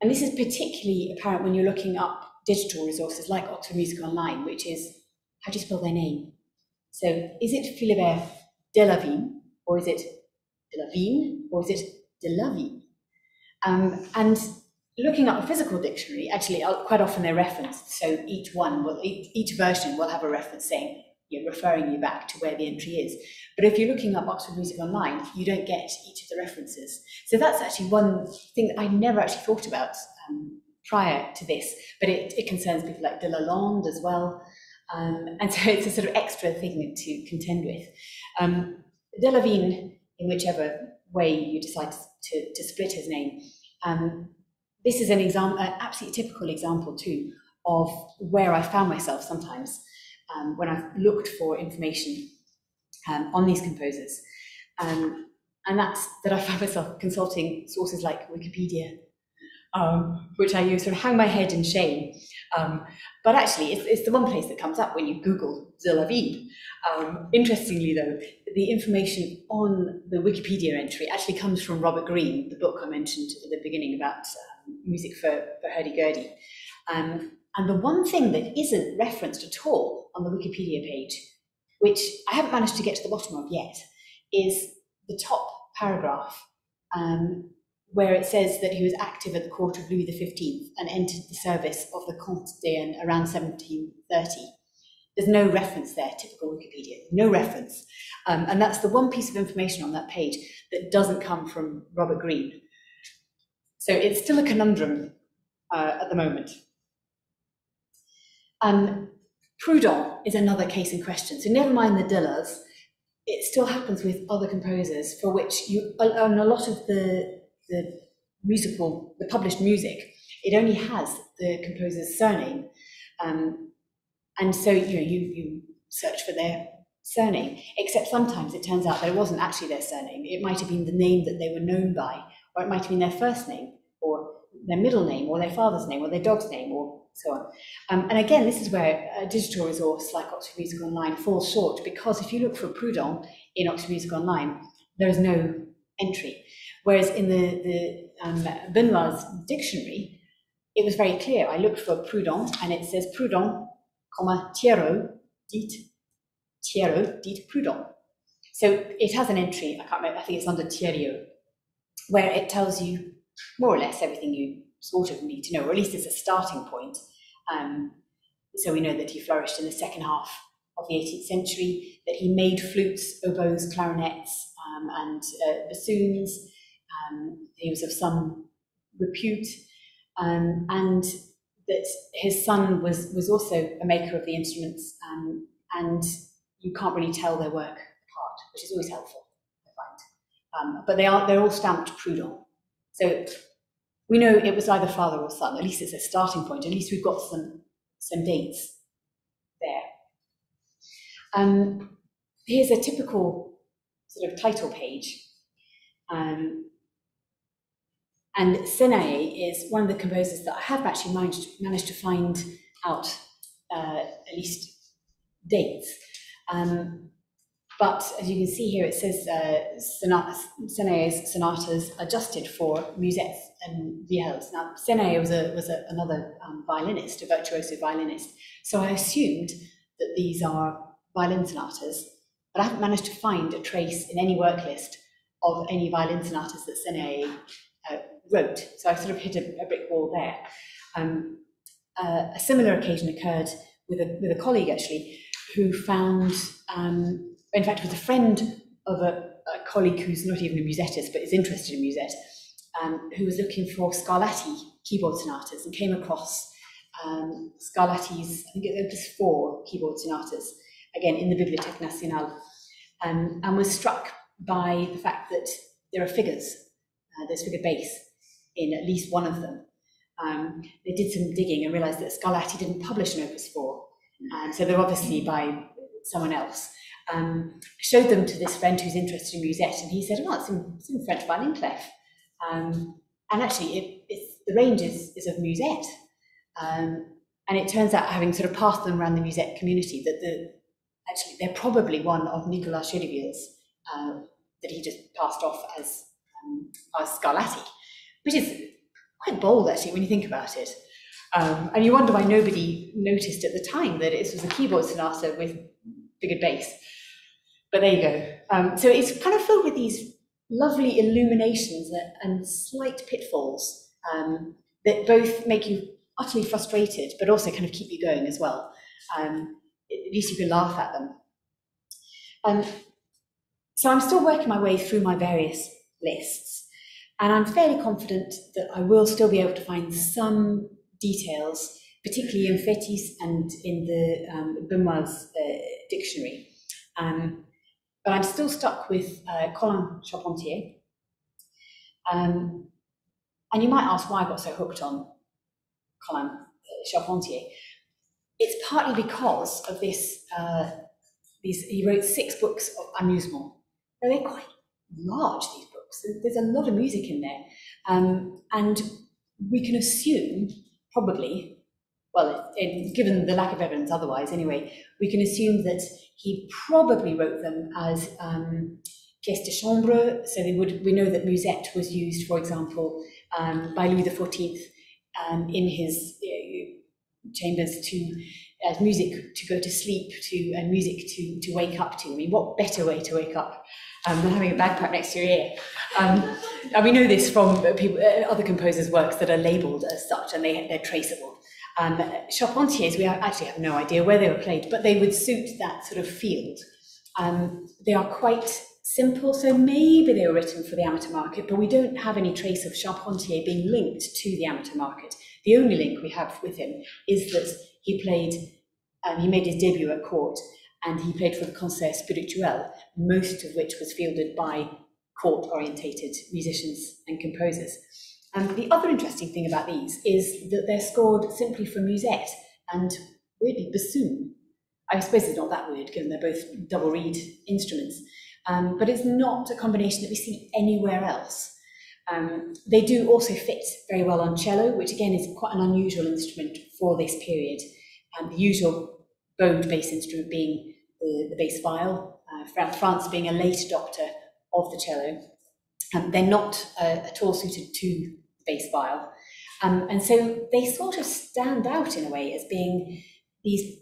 and this is particularly apparent when you're looking up digital resources like Oxford Music Online, which is how do you spell their name? So is it Philibert Delavigne, or is it Delavigne, or is it Delavigne? Um, and looking up a physical dictionary, actually, uh, quite often they're referenced. So each one will, each version will have a reference saying, you referring you back to where the entry is. But if you're looking up Oxford Music Online, you don't get each of the references. So that's actually one thing that I never actually thought about um, prior to this, but it, it concerns people like Delalande as well. Um, and so it's a sort of extra thing to contend with. Um, Delavigne, in whichever way you decide to, to split his name, um, this is an example, an absolutely typical example too of where I found myself sometimes um, when I've looked for information um, on these composers. Um, and that's that I found myself consulting sources like Wikipedia um, which I use to hang my head in shame. Um, but actually, it's, it's, the one place that comes up when you Google Delavigne. Um, interestingly, though, the information on the Wikipedia entry actually comes from Robert Green, the book I mentioned at the beginning about um, music for, for hurdy-gurdy. Um, and the one thing that isn't referenced at all on the Wikipedia page, which I haven't managed to get to the bottom of yet, is the top paragraph um, where it says that he was active at the court of Louis XV and entered the service of the Comte d'Ayen around 1730. There's no reference there, typical Wikipedia, no reference. Um, and that's the one piece of information on that page that doesn't come from Robert Green. So it's still a conundrum uh, at the moment. Um, Prudhon is another case in question. So never mind the Dillers, it still happens with other composers for which you, on a lot of the the musical, the published music, it only has the composer's surname. Um, And so, you know, you, you search for their surname, except sometimes it turns out that it wasn't actually their surname. It might have been the name that they were known by, or it might have been their first name, or their middle name, or their father's name, or their dog's name, or so on. Um, and again, this is where a digital resource like Oxford Music Online falls short, because if you look for Proudhon in Oxford Music Online, there is no entry. Whereas in the, the um, Benoit's dictionary, it was very clear. I looked for Proudhon, and it says Proudhon, comma, Thiero, dit, Thiero, dit Proudhon. So it has an entry, I can't remember, I think it's under Thierry, where it tells you more or less everything you sort of need to know, or at least it's a starting point. Um, so we know that he flourished in the second half of the 18th century, that he made flutes, oboes, clarinets, um, and uh, bassoons. Um, he was of some repute, um, and that his son was was also a maker of the instruments, um, and you can't really tell their work apart, which is always helpful, I find. Um, but they are they're all stamped Proudhon, so we know it was either father or son. At least it's a starting point. At least we've got some some dates there. Um, here's a typical sort of title page. Um, and Senaillé is one of the composers that I have actually managed, managed to find out uh, at least dates. Um, but as you can see here, it says uh, Senaillé's sonatas adjusted for musettes and viols. Now, Senaillé was, a, was a, another um, violinist, a virtuoso violinist. So I assumed that these are violin sonatas, but I haven't managed to find a trace in any work list of any violin sonatas that Senaillé uh, wrote. So I sort of hit a, a brick wall there. Um, uh, a similar occasion occurred with a, with a colleague actually, who found um, in fact, was a friend of a, a, colleague who's not even a musettist, but is interested in musette, um, who was looking for Scarlatti keyboard sonatas and came across um, Scarlatti's, I think it was four keyboard sonatas, again in the Bibliothèque Nationale, um, and was struck by the fact that there are figures, uh, there's figure bass in at least one of them. Um, they did some digging and realized that Scarlatti didn't publish an Opus 4, and so they're obviously by someone else um, showed them to this friend who's interested in musette, and he said, "Oh, it's in, it's in French violin clef." Um, and actually, it, it's, the range is, is of musette. Um, and it turns out, having sort of passed them around the musette community, that the actually they're probably one of Nicolas Chedeville's uh, that he just passed off as um, as Scarlatti, which is quite bold actually when you think about it. Um, and you wonder why nobody noticed at the time that it was a keyboard sonata with figured bass. But there you go. Um, so it's kind of filled with these lovely illuminations and slight pitfalls um, that both make you utterly frustrated, but also kind of keep you going as well. Um, at least you can laugh at them. Um, so I'm still working my way through my various lists, and I'm fairly confident that I will still be able to find some details, particularly in Fétis and in the um, uh, dictionary. Um, but I'm still stuck with uh, Colin Charpentier. Um, and you might ask why I got so hooked on Colin uh, Charpentier. It's partly because of this, uh, these, he wrote six books of amusement. They're quite large, these. There's a lot of music in there. Um, and we can assume, probably, well, given the lack of evidence otherwise anyway, we can assume that he probably wrote them as um, pièces de chambre. So they would, we know that musette was used, for example, um, by Louis XIV um, in his uh, chambers to as music to go to sleep to and music to to wake up to. I mean, what better way to wake up um, than having a bagpipe next to your ear? Um, and we know this from people, uh, other composers' works that are labelled as such, and they they're traceable. Um, Charpentiers, we actually have no idea where they were played, but they would suit that sort of field. Um, they are quite simple, so maybe they were written for the amateur market, but we don't have any trace of Charpentier being linked to the amateur market. The only link we have with him is that he played, um, he made his debut at court, and he played for the Concert Spirituel, most of which was fielded by court-orientated musicians and composers. And the other interesting thing about these is that they're scored simply for musette. And weirdly bassoon. I suppose it's not that weird given they're both double reed instruments, um, but it's not a combination that we see anywhere else. Um, they do also fit very well on cello, which again is quite an unusual instrument for this period. And the usual bowed bass instrument being the, the bass viol, uh, France being a late adopter of the cello. Um, they're not uh, at all suited to the bass viol. Um, and so they sort of stand out in a way as being these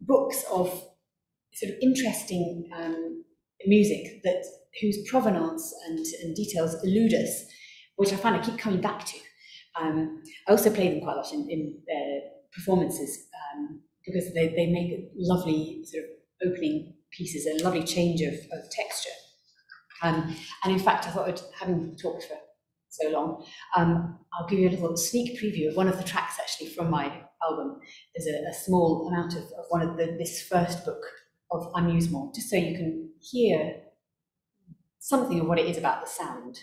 books of sort of interesting um, music that whose provenance and, and details elude us, which I find I keep coming back to. Um, I also play them quite a lot in, in uh, performances um, because they, they make lovely sort of opening pieces, a lovely change of, of texture. Um, and in fact, I thought, I'd, having talked for so long, um, I'll give you a little sneak preview of one of the tracks actually from my album. There's a, a small amount of, of one of the, this first book of Amusement, just so you can hear something of what it is about the sound.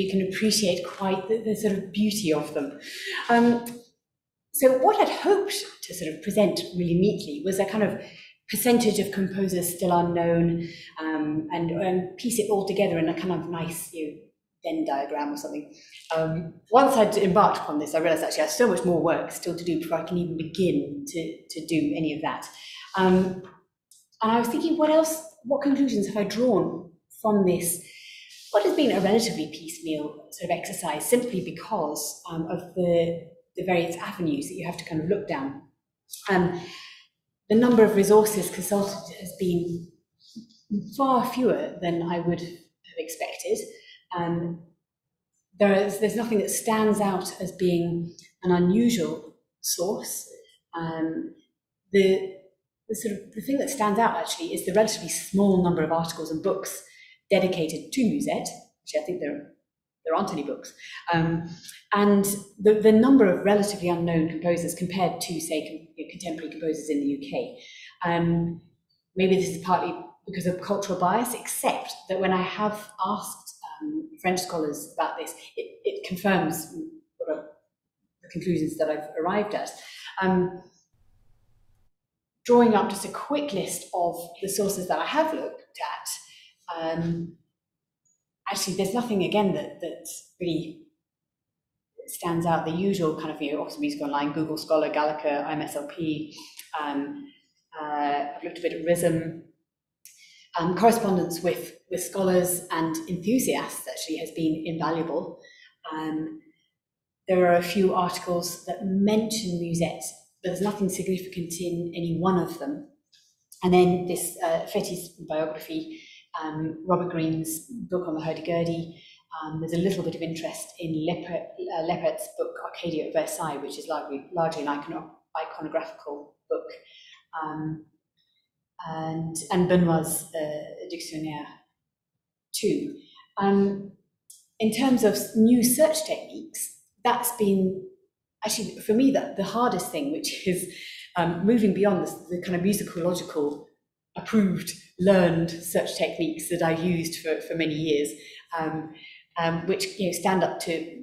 You can appreciate quite the, the sort of beauty of them. Um, so what I'd hoped to sort of present really neatly was a kind of percentage of composers still unknown, um, and, and piece it all together in a kind of nice you know, Venn diagram or something. Um, once I'd embarked upon this, I realised actually I have so much more work still to do before I can even begin to, to do any of that. Um, and I was thinking, what else, what conclusions have I drawn from this? What has been a relatively piecemeal sort of exercise simply because um, of the, the various avenues that you have to kind of look down. Um, the number of resources consulted has been far fewer than I would have expected. Um, there is, there's nothing that stands out as being an unusual source. Um, the, the sort of the thing that stands out actually is the relatively small number of articles and books dedicated to Musette, which I think there there aren't any books, um, and the, the number of relatively unknown composers compared to say contemporary composers in the UK. Um, maybe this is partly because of cultural bias, except that when I have asked um, French scholars about this, it, it confirms the conclusions that I've arrived at. Um, drawing up just a quick list of the sources that I have looked at, um, actually there's nothing again that, that really stands out. The usual kind of, you know, Oxford Music Online, Google Scholar, Gallica, IMSLP, um, uh, I've looked a bit at RISM, um, correspondence with, with scholars and enthusiasts actually has been invaluable. Um, there are a few articles that mention Musette, but there's nothing significant in any one of them. And then this uh, Fétis biography, um, Robert Green's book on the hurdy-gurdy. Um, there's a little bit of interest in Leppert, uh, Leppert's book Arcadia at Versailles, which is largely, largely an icono iconographical book. Um, and, and Benoit's uh, Dictionnaire too. Um, in terms of new search techniques, that's been actually for me the hardest thing, which is um, moving beyond the, the kind of musicological approved, learned search techniques that I've used for, for many years, um, um, which you know stand up to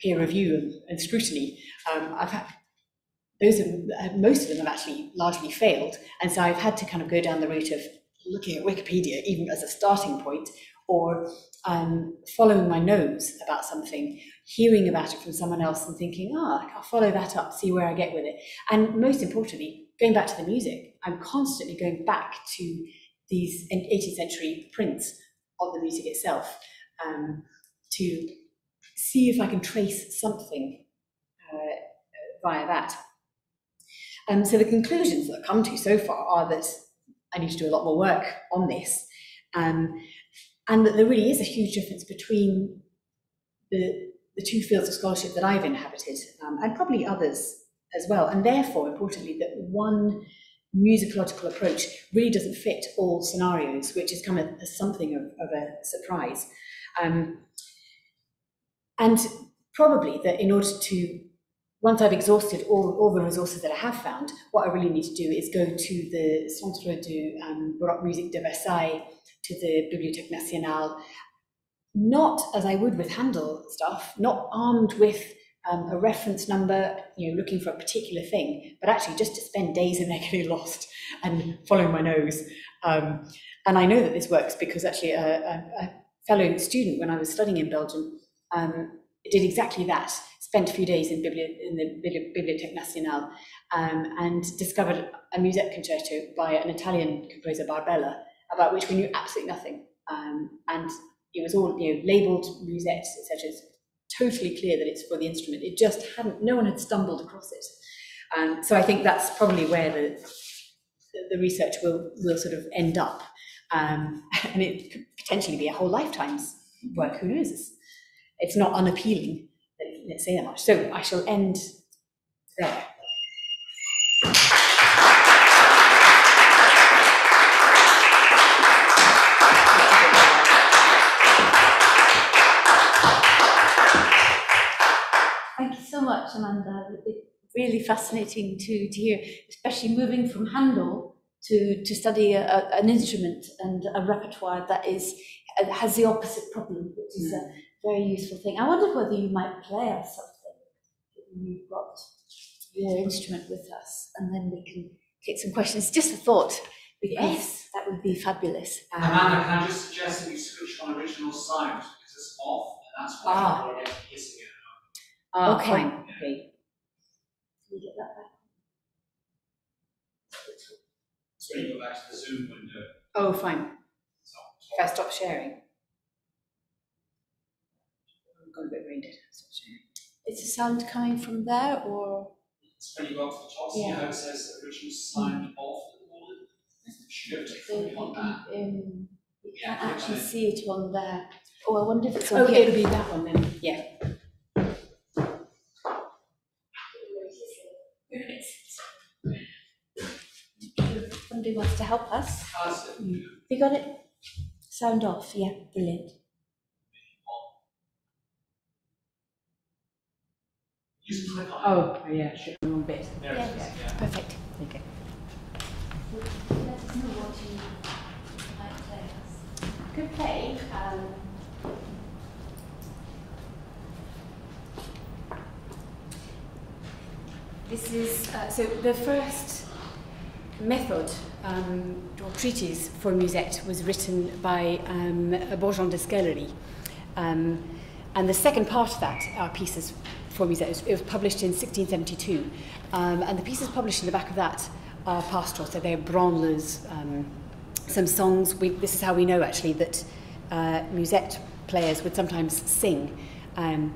peer review and, and scrutiny. Um, I've had those have, most of them have actually largely failed. And so I've had to kind of go down the route of looking at Wikipedia even as a starting point or um, following my nose about something, hearing about it from someone else and thinking, ah, oh, I'll follow that up, see where I get with it. And most importantly, going back to the music, I'm constantly going back to these 18th century prints of the music itself um, to see if I can trace something uh, via that. Um, so the conclusions that I've come to so far are that I need to do a lot more work on this, um, and that there really is a huge difference between the, the two fields of scholarship that I've inhabited, um, and probably others as well, and therefore, importantly, that one musicological approach really doesn't fit all scenarios, which is kind of something of, of a surprise. Um, and probably that in order to once I've exhausted all, all the resources that I have found, what I really need to do is go to the Centre de um, Baroque Musique de Versailles, to the Bibliothèque Nationale, not as I would with Handel stuff, not armed with um, a reference number, you know, looking for a particular thing, but actually just to spend days in there getting lost and following my nose. Um, and I know that this works because actually a, a, a fellow student, when I was studying in Belgium, um, did exactly that spent a few days in, Bibli in the Bibliothèque Nationale um, and discovered a Musette concerto by an Italian composer, Barbella, about which we knew absolutely nothing. Um, and it was all you know, labelled Musette, etc. Totally clear that it's for the instrument. It just hadn't, no one had stumbled across it. Um, so I think that's probably where the, the research will, will sort of end up. Um, and it could potentially be a whole lifetime's work, who knows? It's, it's not unappealing let's say that much. So I shall end there. So much, Amanda. It's really fascinating to, to hear, especially moving from Handel to, to study a, a, an instrument and a repertoire that is has the opposite problem, which is mm very useful thing. I wonder whether you might play us something. You've got your instrument with us, and then we can take some questions. Just a thought. Yes, that would be fabulous. Um, Amanda, can I just suggest that you switch on original sound because it's off, and that's why Ah. people are getting hissing it. ah, Okay. fine, okay. Can you get that back? So you go back to the Zoom window. Oh, fine. If I stop sharing. I've got a bit brain. Stop sharing. Is the sound coming from there or? it's when you go up to the top, see Yeah. how it says original sound off the moment? You should be able to the- click on that. um, You can't actually see it on there. Oh, I wonder if it's on Oh, here. it'll be that one then, yeah. Somebody wants to help us. That's it. You got it? Sound off, yeah, brilliant. Just click on it. Oh, yeah, sure, the bit. There it Yeah. yeah. Perfect. Okay. Let us know what you might play us. Could play, um, This is, uh, so the first method um, or treatise for musette was written by um, Borjon de Scellery. Um, and the second part of that, our pieces for musette, it was, it was published in 1672. Um, and the pieces published in the back of that are pastoral, so they're branlers, um, some songs. We, this is how we know actually that uh, musette players would sometimes sing. Um,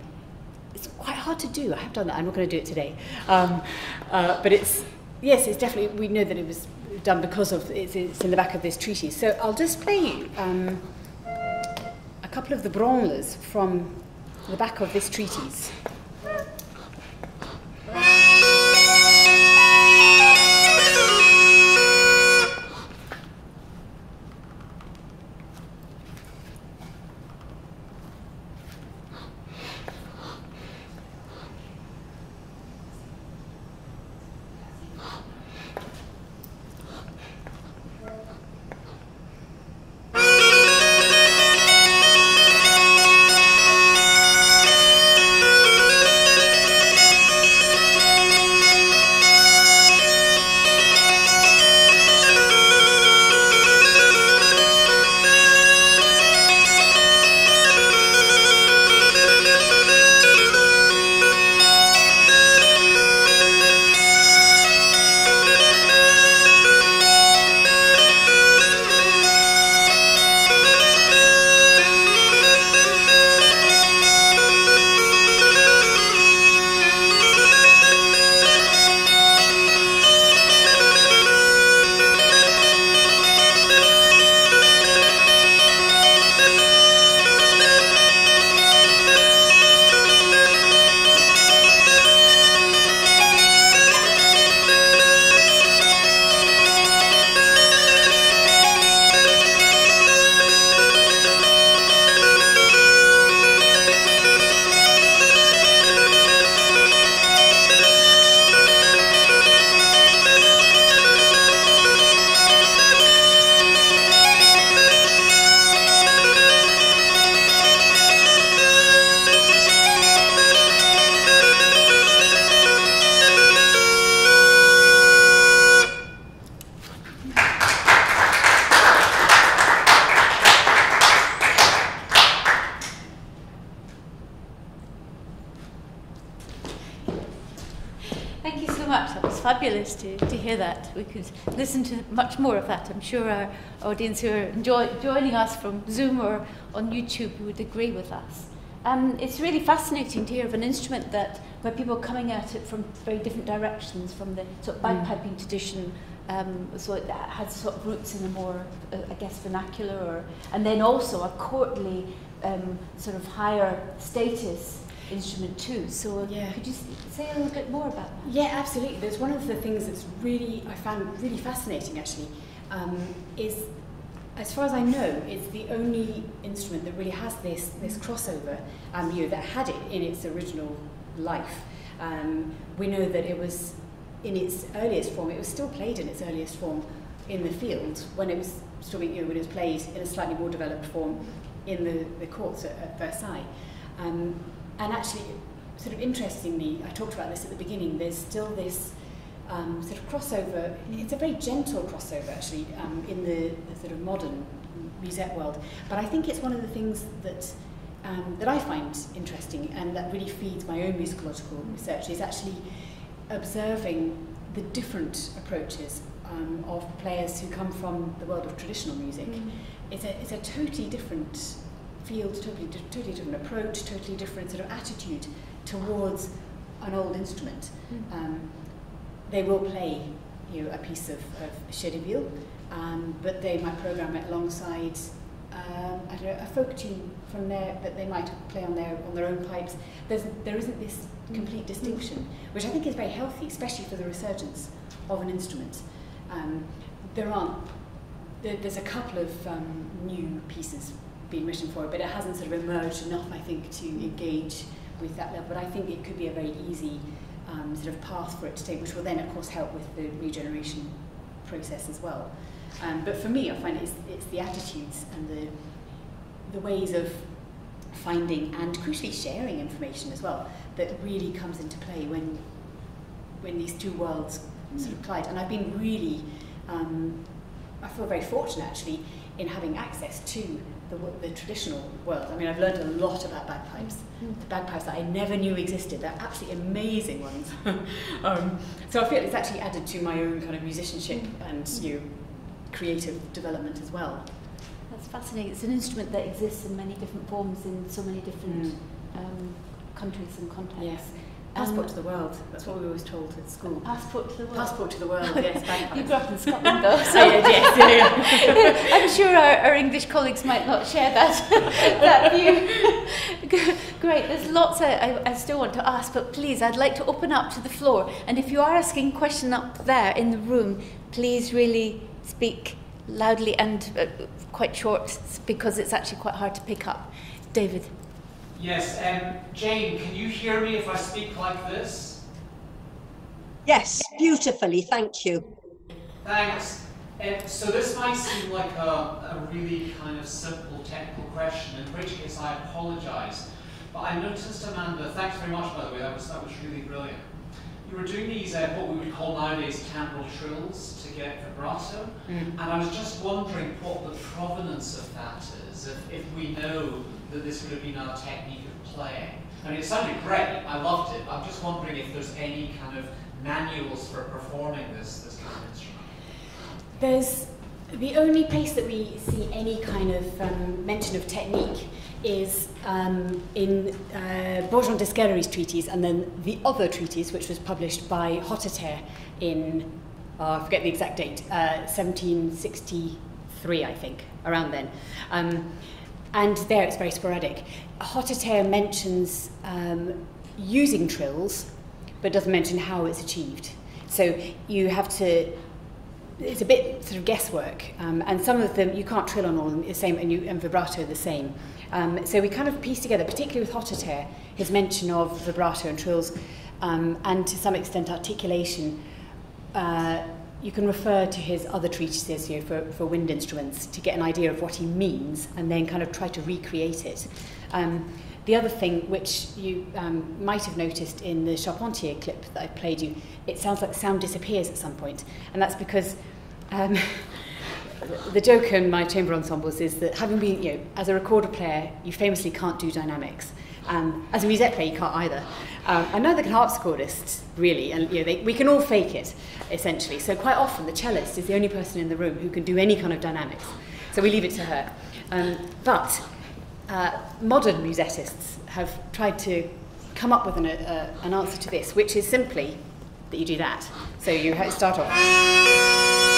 it's quite hard to do. I have done that. I'm not going to do it today. Um, uh, but it's yes, it's definitely. We know that it was done because of it's, it's in the back of this treaty. So I'll just play um, a couple of the branlers from the back of this treatise. To, to hear that. We could listen to much more of that. I'm sure our audience who are enjoy, joining us from Zoom or on YouTube would agree with us. Um, it's really fascinating to hear of an instrument that where people are coming at it from very different directions, from the sort of bagpiping tradition, um, so it has sort of roots in a more, uh, I guess, vernacular, or and then also a courtly, um, sort of higher status instrument too. So Yeah. could you say a little bit more about that? Yeah, absolutely. There's one of the things that's really I found really fascinating actually um, is, as far as I know, it's the only instrument that really has this this crossover. Um, you know, that had it in its original life. Um, we know that it was in its earliest form. It was still played in its earliest form in the field when it was still being, you know, when it was played in a slightly more developed form in the, the courts at, at Versailles. Um, and actually, sort of interestingly, I talked about this at the beginning, there's still this um, sort of crossover. It's a very gentle crossover, actually, um, in the, the sort of modern musette world. But I think it's one of the things that um, that I find interesting and that really feeds my own musicological research is actually observing the different approaches um, of players who come from the world of traditional music. Mm. It's, a, it's a totally different field, totally, totally different approach, totally different sort of attitude towards an old instrument. Mm. Um, they will play you know, a piece of, of um, but they might program it alongside um, I don't know, a folk tune from there that they might play on their on their own pipes. There's, there isn't this complete distinction, which I think is very healthy, especially for the resurgence of an instrument. Um, there aren't. There, there's a couple of um, new pieces being written for it, but it hasn't sort of emerged enough, I think, to engage with that level. But I think it could be a very easy um, sort of path for it to take, which will then, of course, help with the regeneration process as well. Um, but for me, I find it's, it's the attitudes and the, the ways of finding and crucially sharing information as well that really comes into play when, when these two worlds sort of collide. And I've been really, um, I feel very fortunate actually in having access to the, the traditional world. I mean, I've learned a lot about bagpipes. Mm. The bagpipes that I never knew existed. They're absolutely amazing ones. um, so I feel it's actually added to my own kind of musicianship and you know, creative development as well. That's fascinating. It's an instrument that exists in many different forms in so many different mm. um, countries and contexts. Yes. Passport um, to the world. That's what we were always told at school. Passport to the world. Passport to the world. yes. you grew up in Scotland, though. So yes, yeah, yeah. I'm sure our, our, English colleagues might not share that that view. Great. There's lots I, I, I still want to ask, but please, I'd like to open up to the floor. And if you are asking a question up there in the room, please really speak loudly and uh, quite short because it's actually quite hard to pick up. David. Yes, um, Jane, can you hear me if I speak like this? Yes, beautifully, thank you. Thanks. Um, so this might seem like a, a really kind of simple technical question, in which case I apologise. But I noticed, Amanda, thanks very much by the way, that was, that was really brilliant. You were doing these, uh, what we would call nowadays timbral trills to get vibrato, mm. and I was just wondering what the provenance of that is, if, if we know that this would have been our technique of playing. I mean, it sounded great, I loved it, I'm just wondering if there's any kind of manuals for performing this, this kind of instrument. There's the only place that we see any kind of um, mention of technique is um, in uh, Borjon de Scellery's treatise and then the other treatise, which was published by Hotteterre in, oh, I forget the exact date, uh, 1763, I think, around then. Um, and there it's very sporadic. Hotteterre mentions um, using trills, but doesn't mention how it's achieved. So you have to it's a bit sort of guesswork, um, and some of them you can't trill on all of them the same, and, you, and vibrato the same. Um, so we kind of piece together, particularly with Hotteterre, his mention of vibrato and trills, um, and to some extent articulation. Uh, you can refer to his other treatises you know, for, for wind instruments to get an idea of what he means, and then kind of try to recreate it. Um, the other thing which you um, might have noticed in the Charpentier clip that I played you, it sounds like sound disappears at some point, and that's because um, the joke in my chamber ensembles is that having been, you know, as a recorder player, you famously can't do dynamics. Um, as a musette player, you can't either. Um, and neither can harpsichordists, really, and you know, they, we can all fake it, essentially. So quite often the cellist is the only person in the room who can do any kind of dynamics. So we leave it to her. Um, but uh, modern musettists have tried to come up with an, uh, an answer to this, which is simply that you do that. So you start off.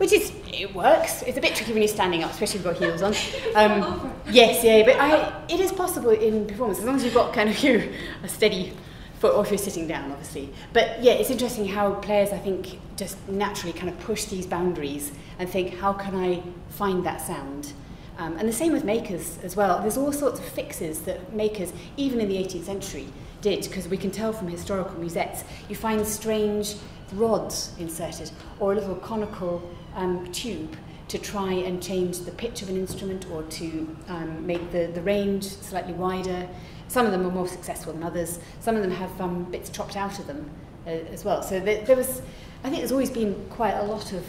Which is, it works. It's a bit tricky when you're standing up, especially if you've got heels on. Um, yes, yeah, but I, it is possible in performance, as long as you've got kind of you a steady foot, or if you're sitting down, obviously. But yeah, it's interesting how players, I think, just naturally kind of push these boundaries and think, how can I find that sound? Um, and the same with makers as well. There's all sorts of fixes that makers, even in the 18th century, did, because we can tell from historical musettes, you find strange rods inserted or a little conical um, tube to try and change the pitch of an instrument or to um, make the, the range slightly wider. Some of them are more successful than others. Some of them have um, bits chopped out of them uh, as well. So there, there was, I think there's always been quite a lot of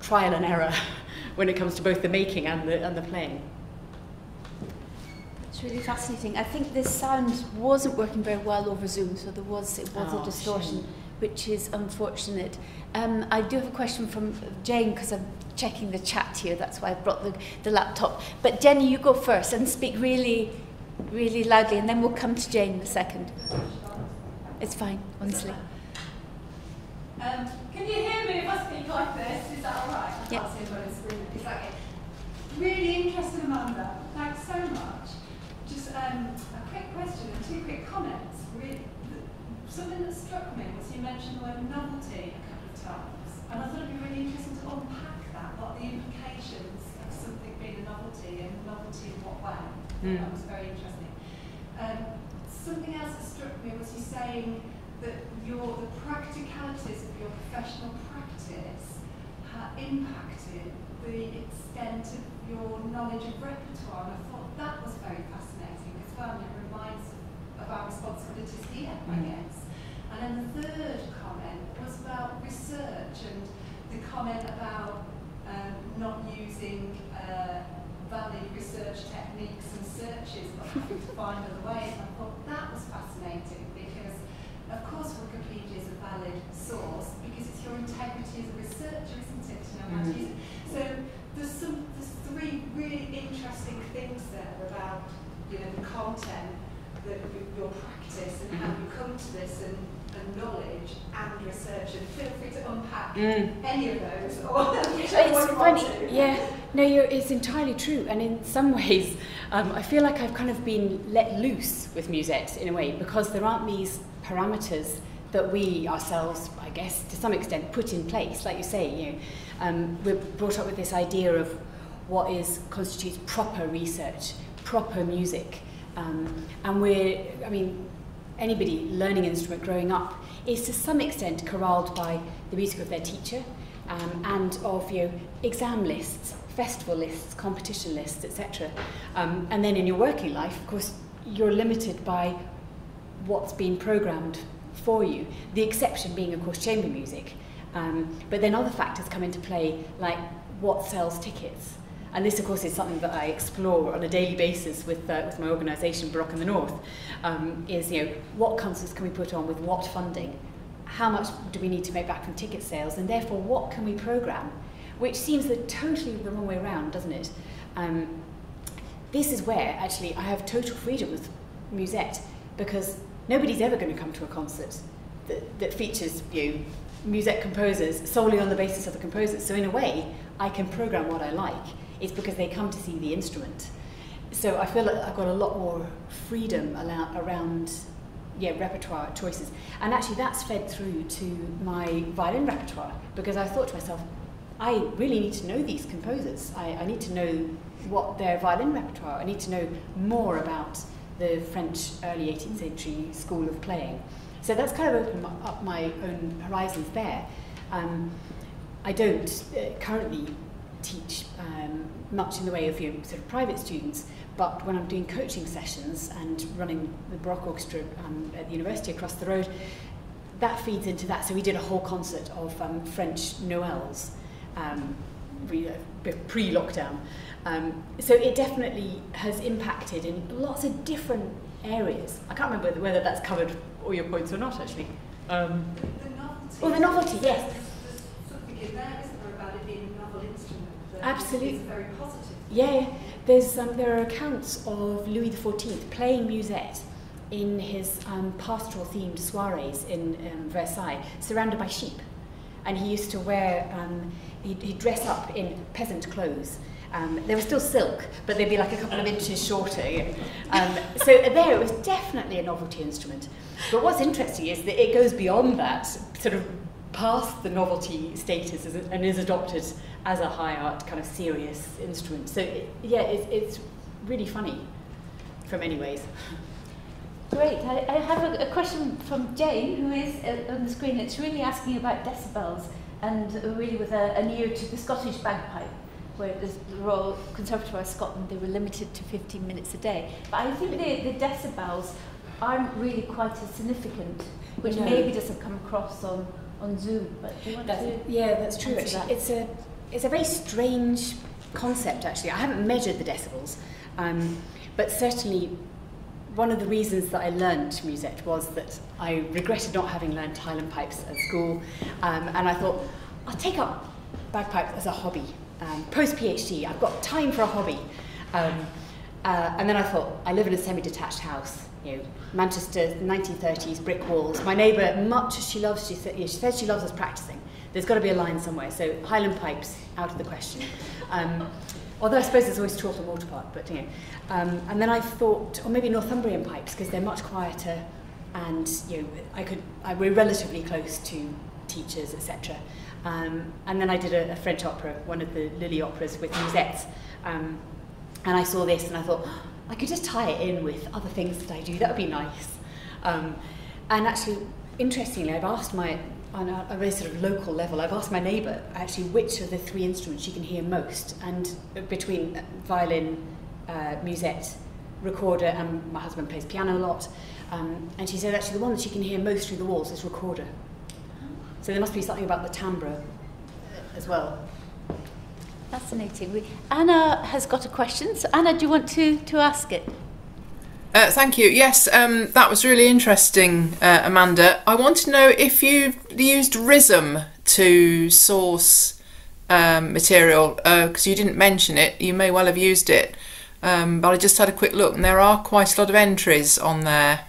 trial and error when it comes to both the making and the, and the playing. It's really fascinating. I think this sound wasn't working very well over Zoom, so there was it was oh, a distortion. Shame. Which is unfortunate. Um, I do have a question from Jane because I'm checking the chat here. That's why I brought the, the laptop. But Jenny, you go first and speak really, really loudly, and then we'll come to Jane in a second. It's fine, honestly. Um, can you hear me if I speak like this? Is that all right? I Yeah. can't see anybody screaming. Is that okay? Really interesting, Amanda. Thanks so much. Just um, a quick question and two quick comments. Really, something that struck me was you mentioned the word novelty a couple of times, and I thought it'd be really interesting to unpack that. What the implications of something being a novelty and novelty in what way? Mm. That was very interesting. Um, something else that struck me was you saying that your the practicalities of your professional practice ha impacted the extent of your knowledge of repertoire. And I thought that was very fascinating as well. And it reminds us of our responsibilities here, I Mm. guess. And then the third comment was about research and the comment about um, not using uh, valid research techniques and searches, but having to find other ways. And I thought that was fascinating because, of course, Wikipedia is a valid source because it's your integrity as a researcher, isn't it, to know how to Mhm. use it. So there's some there's three really interesting things there about you know the content, the, your practice, and how you come to this, and, and knowledge and research. And feel free to unpack Mm. any of those or It's one you want funny, yeah. No, it's entirely true, and in some ways, um, I feel like I've kind of been let loose with Musette in a way because there aren't these parameters that we ourselves, I guess, to some extent, put in place. Like you say, you know, um, we're brought up with this idea of what is constitutes proper research, proper music, um, and we're, I mean, anybody learning an instrument growing up is to some extent corralled by the music of their teacher um, and of you know, exam lists, festival lists, competition lists, etc. Um, and then in your working life, of course, you're limited by what's been programmed for you. The exception being, of course, chamber music. Um, but then other factors come into play, like what sells tickets. And this, of course, is something that I explore on a daily basis with, uh, with my organisation, Baroque in the North, um, is, you know, what concerts can we put on with what funding? How much do we need to make back from ticket sales? And therefore, what can we programme? Which seems the totally the wrong way around, doesn't it? Um, this is where, actually, I have total freedom with Musette, because nobody's ever going to come to a concert that, that features, you know, Musette composers solely on the basis of the composers. So in a way, I can program what I like. It's because they come to see the instrument. So I feel like I've got a lot more freedom around yeah, repertoire choices. And actually that's fed through to my violin repertoire because I thought to myself, I really need to know these composers. I, I need to know what their violin repertoire, I need to know more about the French early 18th century school of playing. So that's kind of opened up my own horizons there. Um, I don't uh, currently teach um, much in the way of you know, sort of private students, but when I'm doing coaching sessions and running the Baroque Orchestra um, at the university across the road, that feeds into that. So we did a whole concert of um, French Noels, um, uh, pre-lockdown. Um, so it definitely has impacted in lots of different areas. I can't remember whether that's covered all your points or not, actually. Um, The novelty. Oh, the novelty, yes. There's, there's something in there, isn't there, about it being a novel instrument that Absolutely. very positive. Yeah, there's um, there are accounts of Louis XIV playing musette in his um, pastoral-themed soirees in um, Versailles, surrounded by sheep, and he used to wear um, he'd, he'd dress up in peasant clothes. Um, they were still silk, but they'd be like a couple of inches shorter. you know. Um, so there, it was definitely a novelty instrument. But what's interesting is that it goes beyond that, sort of past the novelty status and is adopted as a high art kind of serious instrument. So it, yeah, it's, it's really funny from many ways. Great. I, I have a, a question from Jane, who is uh, on the screen. It's really asking about decibels and uh, really with a, an ear to the Scottish bagpipe. where the Royal Conservatoire of Scotland, they were limited to 15 minutes a day. But I think the, the decibels aren't really quite as significant, which No. maybe doesn't come across on, on Zoom. But do you want That's, to? yeah, that's true. Actually, that? it's a it's a very strange concept. Actually, I haven't measured the decibels, um, but certainly one of the reasons that I learned musette was that I regretted not having learned Highland pipes at school, um, and I thought I'll take up bagpipes as a hobby. Um, Post PhD, I've got time for a hobby. Um, uh, and then I thought, I live in a semi-detached house, you know, Manchester, 1930s, brick walls. My neighbour, much as she loves, she, yeah, she says she loves us practicing. There's got to be a line somewhere. So Highland pipes, out of the question. Um, although I suppose there's always Chorlton Water Park, but you know. Um, and then I thought, or maybe Northumbrian pipes, because they're much quieter, and you know, I could, I, we're relatively close to teachers, etc. Um, and then I did a, a French opera, one of the Lully operas with musettes. Um, and I saw this and I thought, "Oh, I could just tie it in with other things that I do. That would be nice. Um, and actually, interestingly, I've asked my, on a, a very sort of local level, I've asked my neighbour actually which of the three instruments she can hear most. And between violin, uh, musette, recorder, and my husband plays piano a lot. Um, and she said actually the one that she can hear most through the walls is recorder. So there must be something about the timbre uh, as well. Fascinating. We, Anna has got a question. So Anna, do you want to, to ask it? Uh, thank you. Yes, um, that was really interesting, uh, Amanda. I want to know if you used RISM to source um, material because you didn't mention it. You may well have used it, um, but I just had a quick look, and there are quite a lot of entries on there.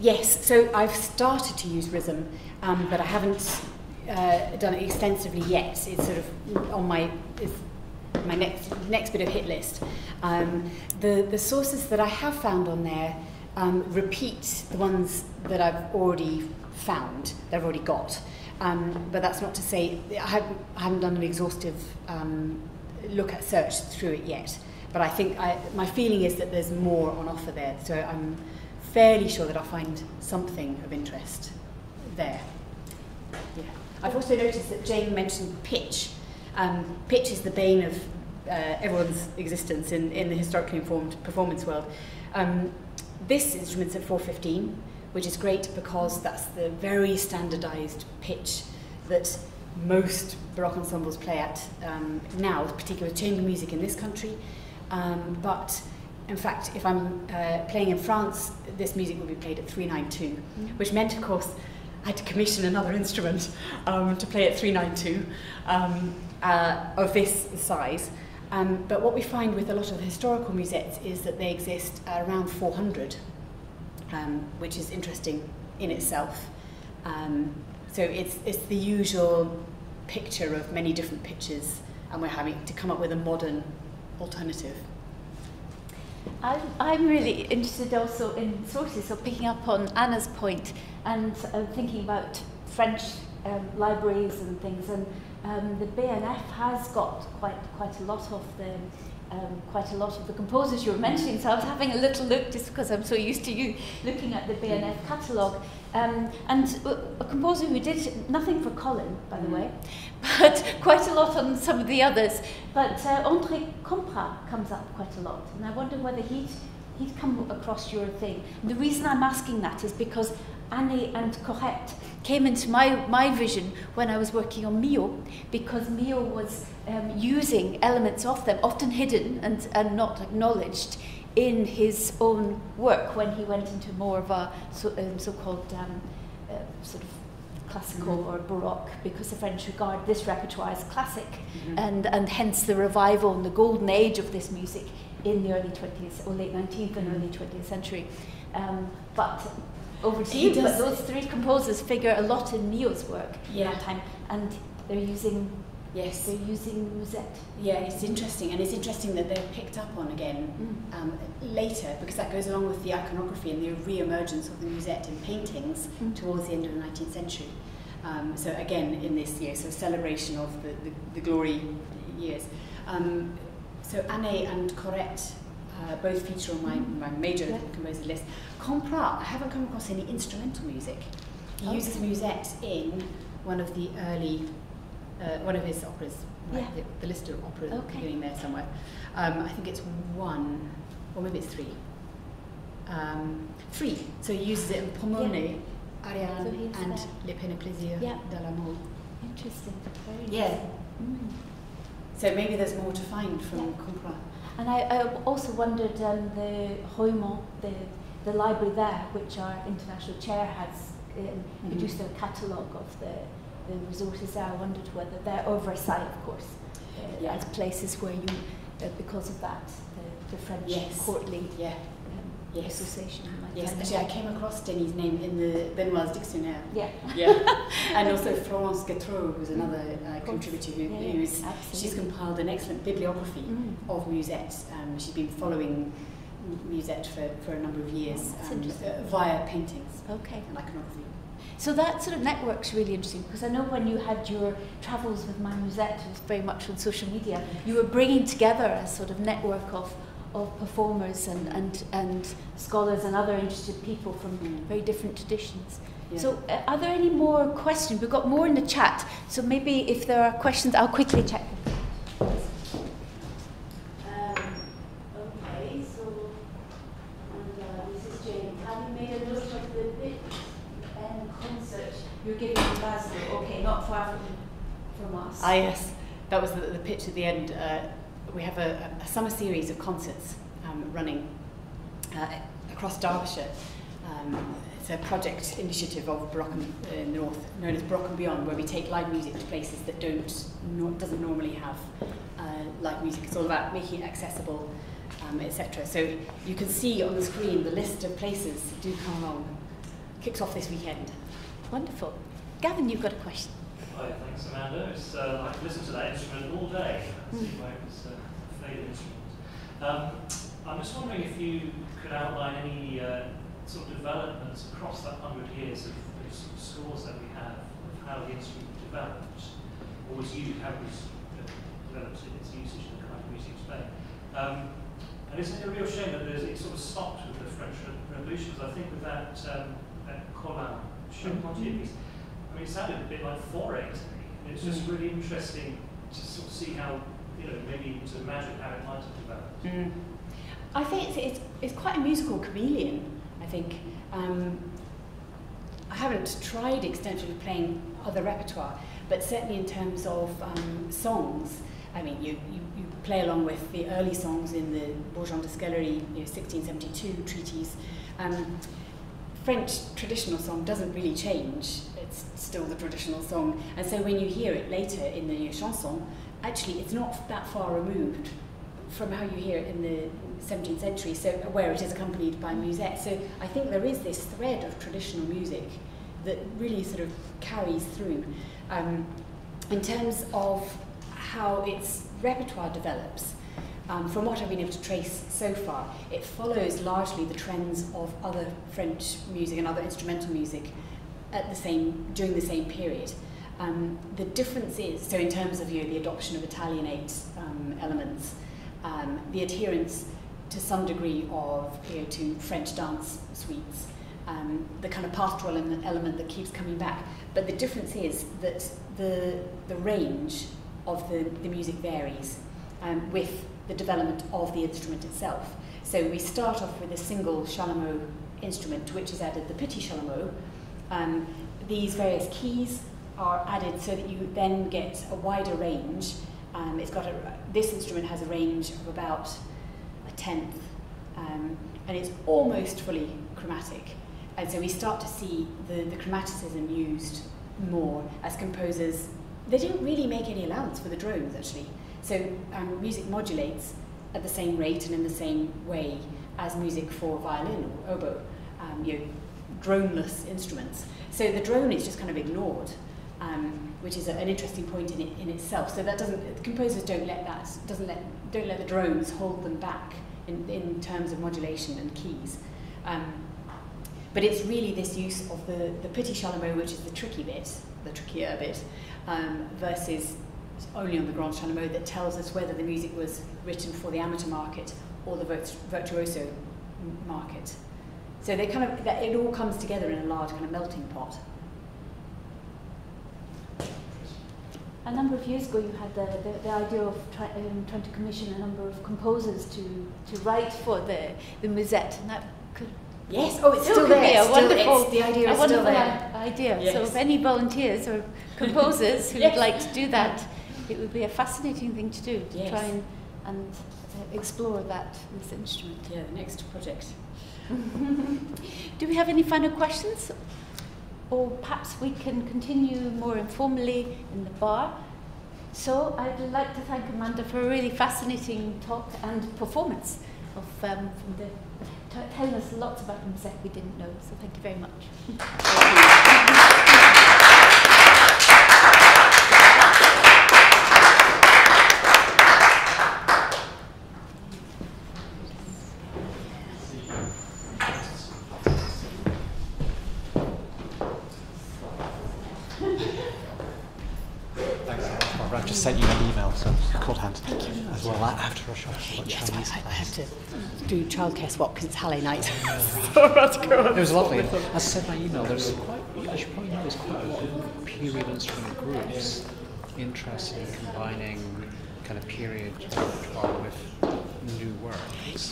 Yes, so I've started to use RISM, um, but I haven't uh, done it extensively yet. It's sort of on my my next next bit of hit list. Um, the the sources that I have found on there um, repeat the ones that I've already found, that I've already got. Um, but that's not to say I haven't, I haven't done an exhaustive um, look at search through it yet. But I think I, my feeling is that there's more on offer there. So I'm fairly sure that I'll find something of interest there. Yeah. I've also noticed that Jane mentioned pitch. Um, pitch is the bane of uh, everyone's existence in, in the historically informed performance world. Um, this instrument's at 415, which is great because that's the very standardized pitch that most Baroque ensembles play at um, now, particularly chamber music in this country. Um, but in fact, if I'm uh, playing in France, this music will be played at 392, which meant, of course, I had to commission another instrument um, to play at 392 um, uh, of this size. Um, but what we find with a lot of historical musettes is that they exist around 400, um, which is interesting in itself. Um, so it's, it's the usual picture of many different pitches, and we're having to come up with a modern alternative. I'm, I'm really interested also in sources, so picking up on Anna's point and uh, thinking about French um, libraries and things. And um, the BNF has got quite quite a lot of the um, quite a lot of the composers you were mentioning. So I was having a little look just because I'm so used to you looking at the BNF catalogue. Um, and a composer who did nothing for Colin, by the way, but quite a lot on some of the others. But uh, André Campra comes up quite a lot, and I wonder whether he'd, he'd come across your thing. And the reason I'm asking that is because Anet and Corrette came into my, my vision when I was working on Milhaud, because Milhaud was um, using elements of them, often hidden and, and not acknowledged, in his own work when he went into more of a so, um, so-called um, uh, sort of classical or baroque because the French regard this repertoire as classic and, and hence the revival and the golden age of this music in the early 20th or late 19th and early 20th century. Um, but over to you, but those three composers figure a lot in Milhaud's work Yeah. at that time and they're using Yes. they're using musette. Yeah, it's interesting, and it's interesting that they're picked up on again um, later because that goes along with the iconography and the re-emergence of the musette in paintings Mm. towards the end of the 19th century. Um, so again, in this year, so celebration of the, the, the glory years. Um, so Anet and Corrette uh, both feature on my, my major Yeah. composer list. Comprat, I haven't come across any instrumental music. He Okay. uses musette in one of the early uh, one of his operas, like Yeah. the, the list of operas Okay. beginning there somewhere. Um, I think it's one, or maybe it's three. Um, three. So he uses it in Pomone, Ariane, So and there. Les Peines et Yeah. de l'amour. Interesting. Very Yeah. interesting. Mm. So maybe there's more to find from Yeah. Compras. And I, I also wondered um, the Royaumont, the, the library there, which our international chair has um, Mhm. produced a catalogue of the, the resources there. I wondered whether they're or of course, uh, Yeah. as places where you, uh, because of that, the, the French Yes. courtly Yeah. um, Yes. association. You might Yes, find actually, I came across Denis' name in the Benoit's dictionnaire. Yeah. Yeah, and also Florence Gétreau, who's another uh, contributor who, Yeah, yeah, who's she's compiled an excellent bibliography Mm. of Musette. Um, she's been following Musette for, for a number of years Oh, um, uh, via paintings Okay. and iconography. So that sort of network's really interesting because I know when you had your travels with My Musette, it was very much on social media, you were bringing together a sort of network of, of performers and, and, and scholars and other interested people from Mm. very different traditions. Yeah. So uh, are there any more questions? We've got more in the chat, so maybe if there are questions, I'll quickly check. Um, okay, so and uh, this is Jane. Have you made a note of the bit and concert you're giving in Basel? Okay, not far from, from us. Ah, yes, that was the, the pitch at the end. Uh, we have a, a summer series of concerts um, running uh, across Derbyshire. Um, it's a project initiative of Baroque and, uh, North, known as Baroque and Beyond, where we take live music to places that don't doesn't normally have uh, live music. It's all about making it accessible, um, etc. So you can see on the screen the list of places do come along. Kicks off this weekend. Wonderful. Gavin, you've got a question. Hi, thanks Amanda. It's, uh, I could listen to that instrument all day. That's why it was uh, a favourite instrument. Um, I'm just wondering if you could outline any uh, sort of developments across that hundred years of, of scores that we have, of how the instrument developed, or was used, how it was uh, developed in its usage in the kind of music playing. Um, and isn't it a real shame that it sort of stopped with the French Revolution? I think with that, um, that Charpentier piece, mean, it sounded a bit like me. It's just really interesting to sort of see how, you know, maybe to imagine how it might have developed. Mm. I think it's, it's, it's quite a musical chameleon, I think. Um, I haven't tried extensively playing other repertoire, but certainly in terms of um, songs, I mean, you, you, you play along with the early songs in the Borjon de you know, 1672 treaties. Um, French traditional song doesn't really change. It's still the traditional song. And so when you hear it later in the chanson, actually it's not that far removed from how you hear it in the 17th century, so where it is accompanied by musette. So I think there is this thread of traditional music that really sort of carries through. Um, in terms of how its repertoire develops, um, from what I've been able to trace so far, it follows largely the trends of other French music and other instrumental music at the same during the same period. Um, the difference is so in terms of you know, the adoption of Italianate um, elements, um, the adherence to some degree of you know, to French dance suites, um, the kind of pastoral element, that keeps coming back. But the difference is that the the range of the, the music varies um, with the development of the instrument itself. So we start off with a single chalumeau instrument to which is added the petit chalumeau. Um, these various keys are added so that you then get a wider range. Um, it's got a, this instrument has a range of about a tenth, um, and it's almost fully chromatic. And so we start to see the, the chromaticism used more as composers. They didn't really make any allowance for the drones actually. So um, music modulates at the same rate and in the same way as music for violin or oboe, um, you know, droneless instruments. So the drone is just kind of ignored, um, which is a, an interesting point in, it, in itself. So that doesn't, composers don't let that, doesn't let, don't let the drones hold them back in, in terms of modulation and keys. Um, but it's really this use of the, the petit chalumeau, which is the tricky bit, the trickier bit, um, versus only on the grand chalumeau that tells us whether the music was written for the amateur market or the virtuoso market. So they kind of, it all comes together in a large kind of melting pot. a number of years ago you had the, the, the idea of try, um, trying to commission a number of composers to, to write for the, the Musette, and that could Yes, oh, it's still still could there. be a still- wonderful, it's- the idea a is wonderful still there. i- idea. So if any volunteers or composers who Yes. would like to do that, it would be a fascinating thing to do, to Yes. try and, and uh, explore that, this instrument. Yeah, the next project. Do we have any final questions? Or perhaps we can continue more informally in the bar. So I'd like to thank Amanda for a really fascinating talk and performance of um, from the telling us lots about Musette we didn't know. So thank you very much. Thanks so much, Barbara. I've just sent you an email, so cold hand as well. I have to off to Yes, I, Chinese I I have to do childcare swap because it's Halle night. It was lovely. As I said my email, there's quite, as you probably know, there's quite a lot of period instrument groups interested in combining kind of period repertoire with new work.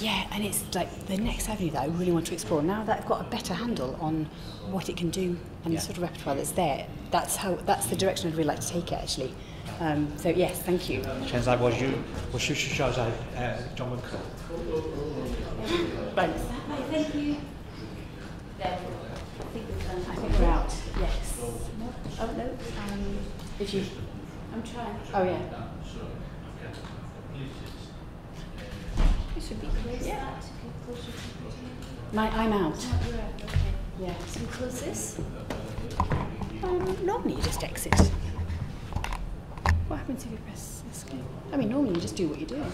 Yeah, and it's like the next avenue that I really want to explore. Now that I've got a better handle on what it can do and Yeah. the sort of repertoire that's there, that's how that's the direction I'd really like to take it actually. Um, so yes, thank you. Translate was you was she she. Thank you. I think we're out. Yes. Oh no. Um, if you. I'm trying. Oh yeah. This would be close. Yeah. My, I'm out. Yeah. So close this. Um, normally you just exit. What happens if you press escape? I mean, normally you just do what you're doing.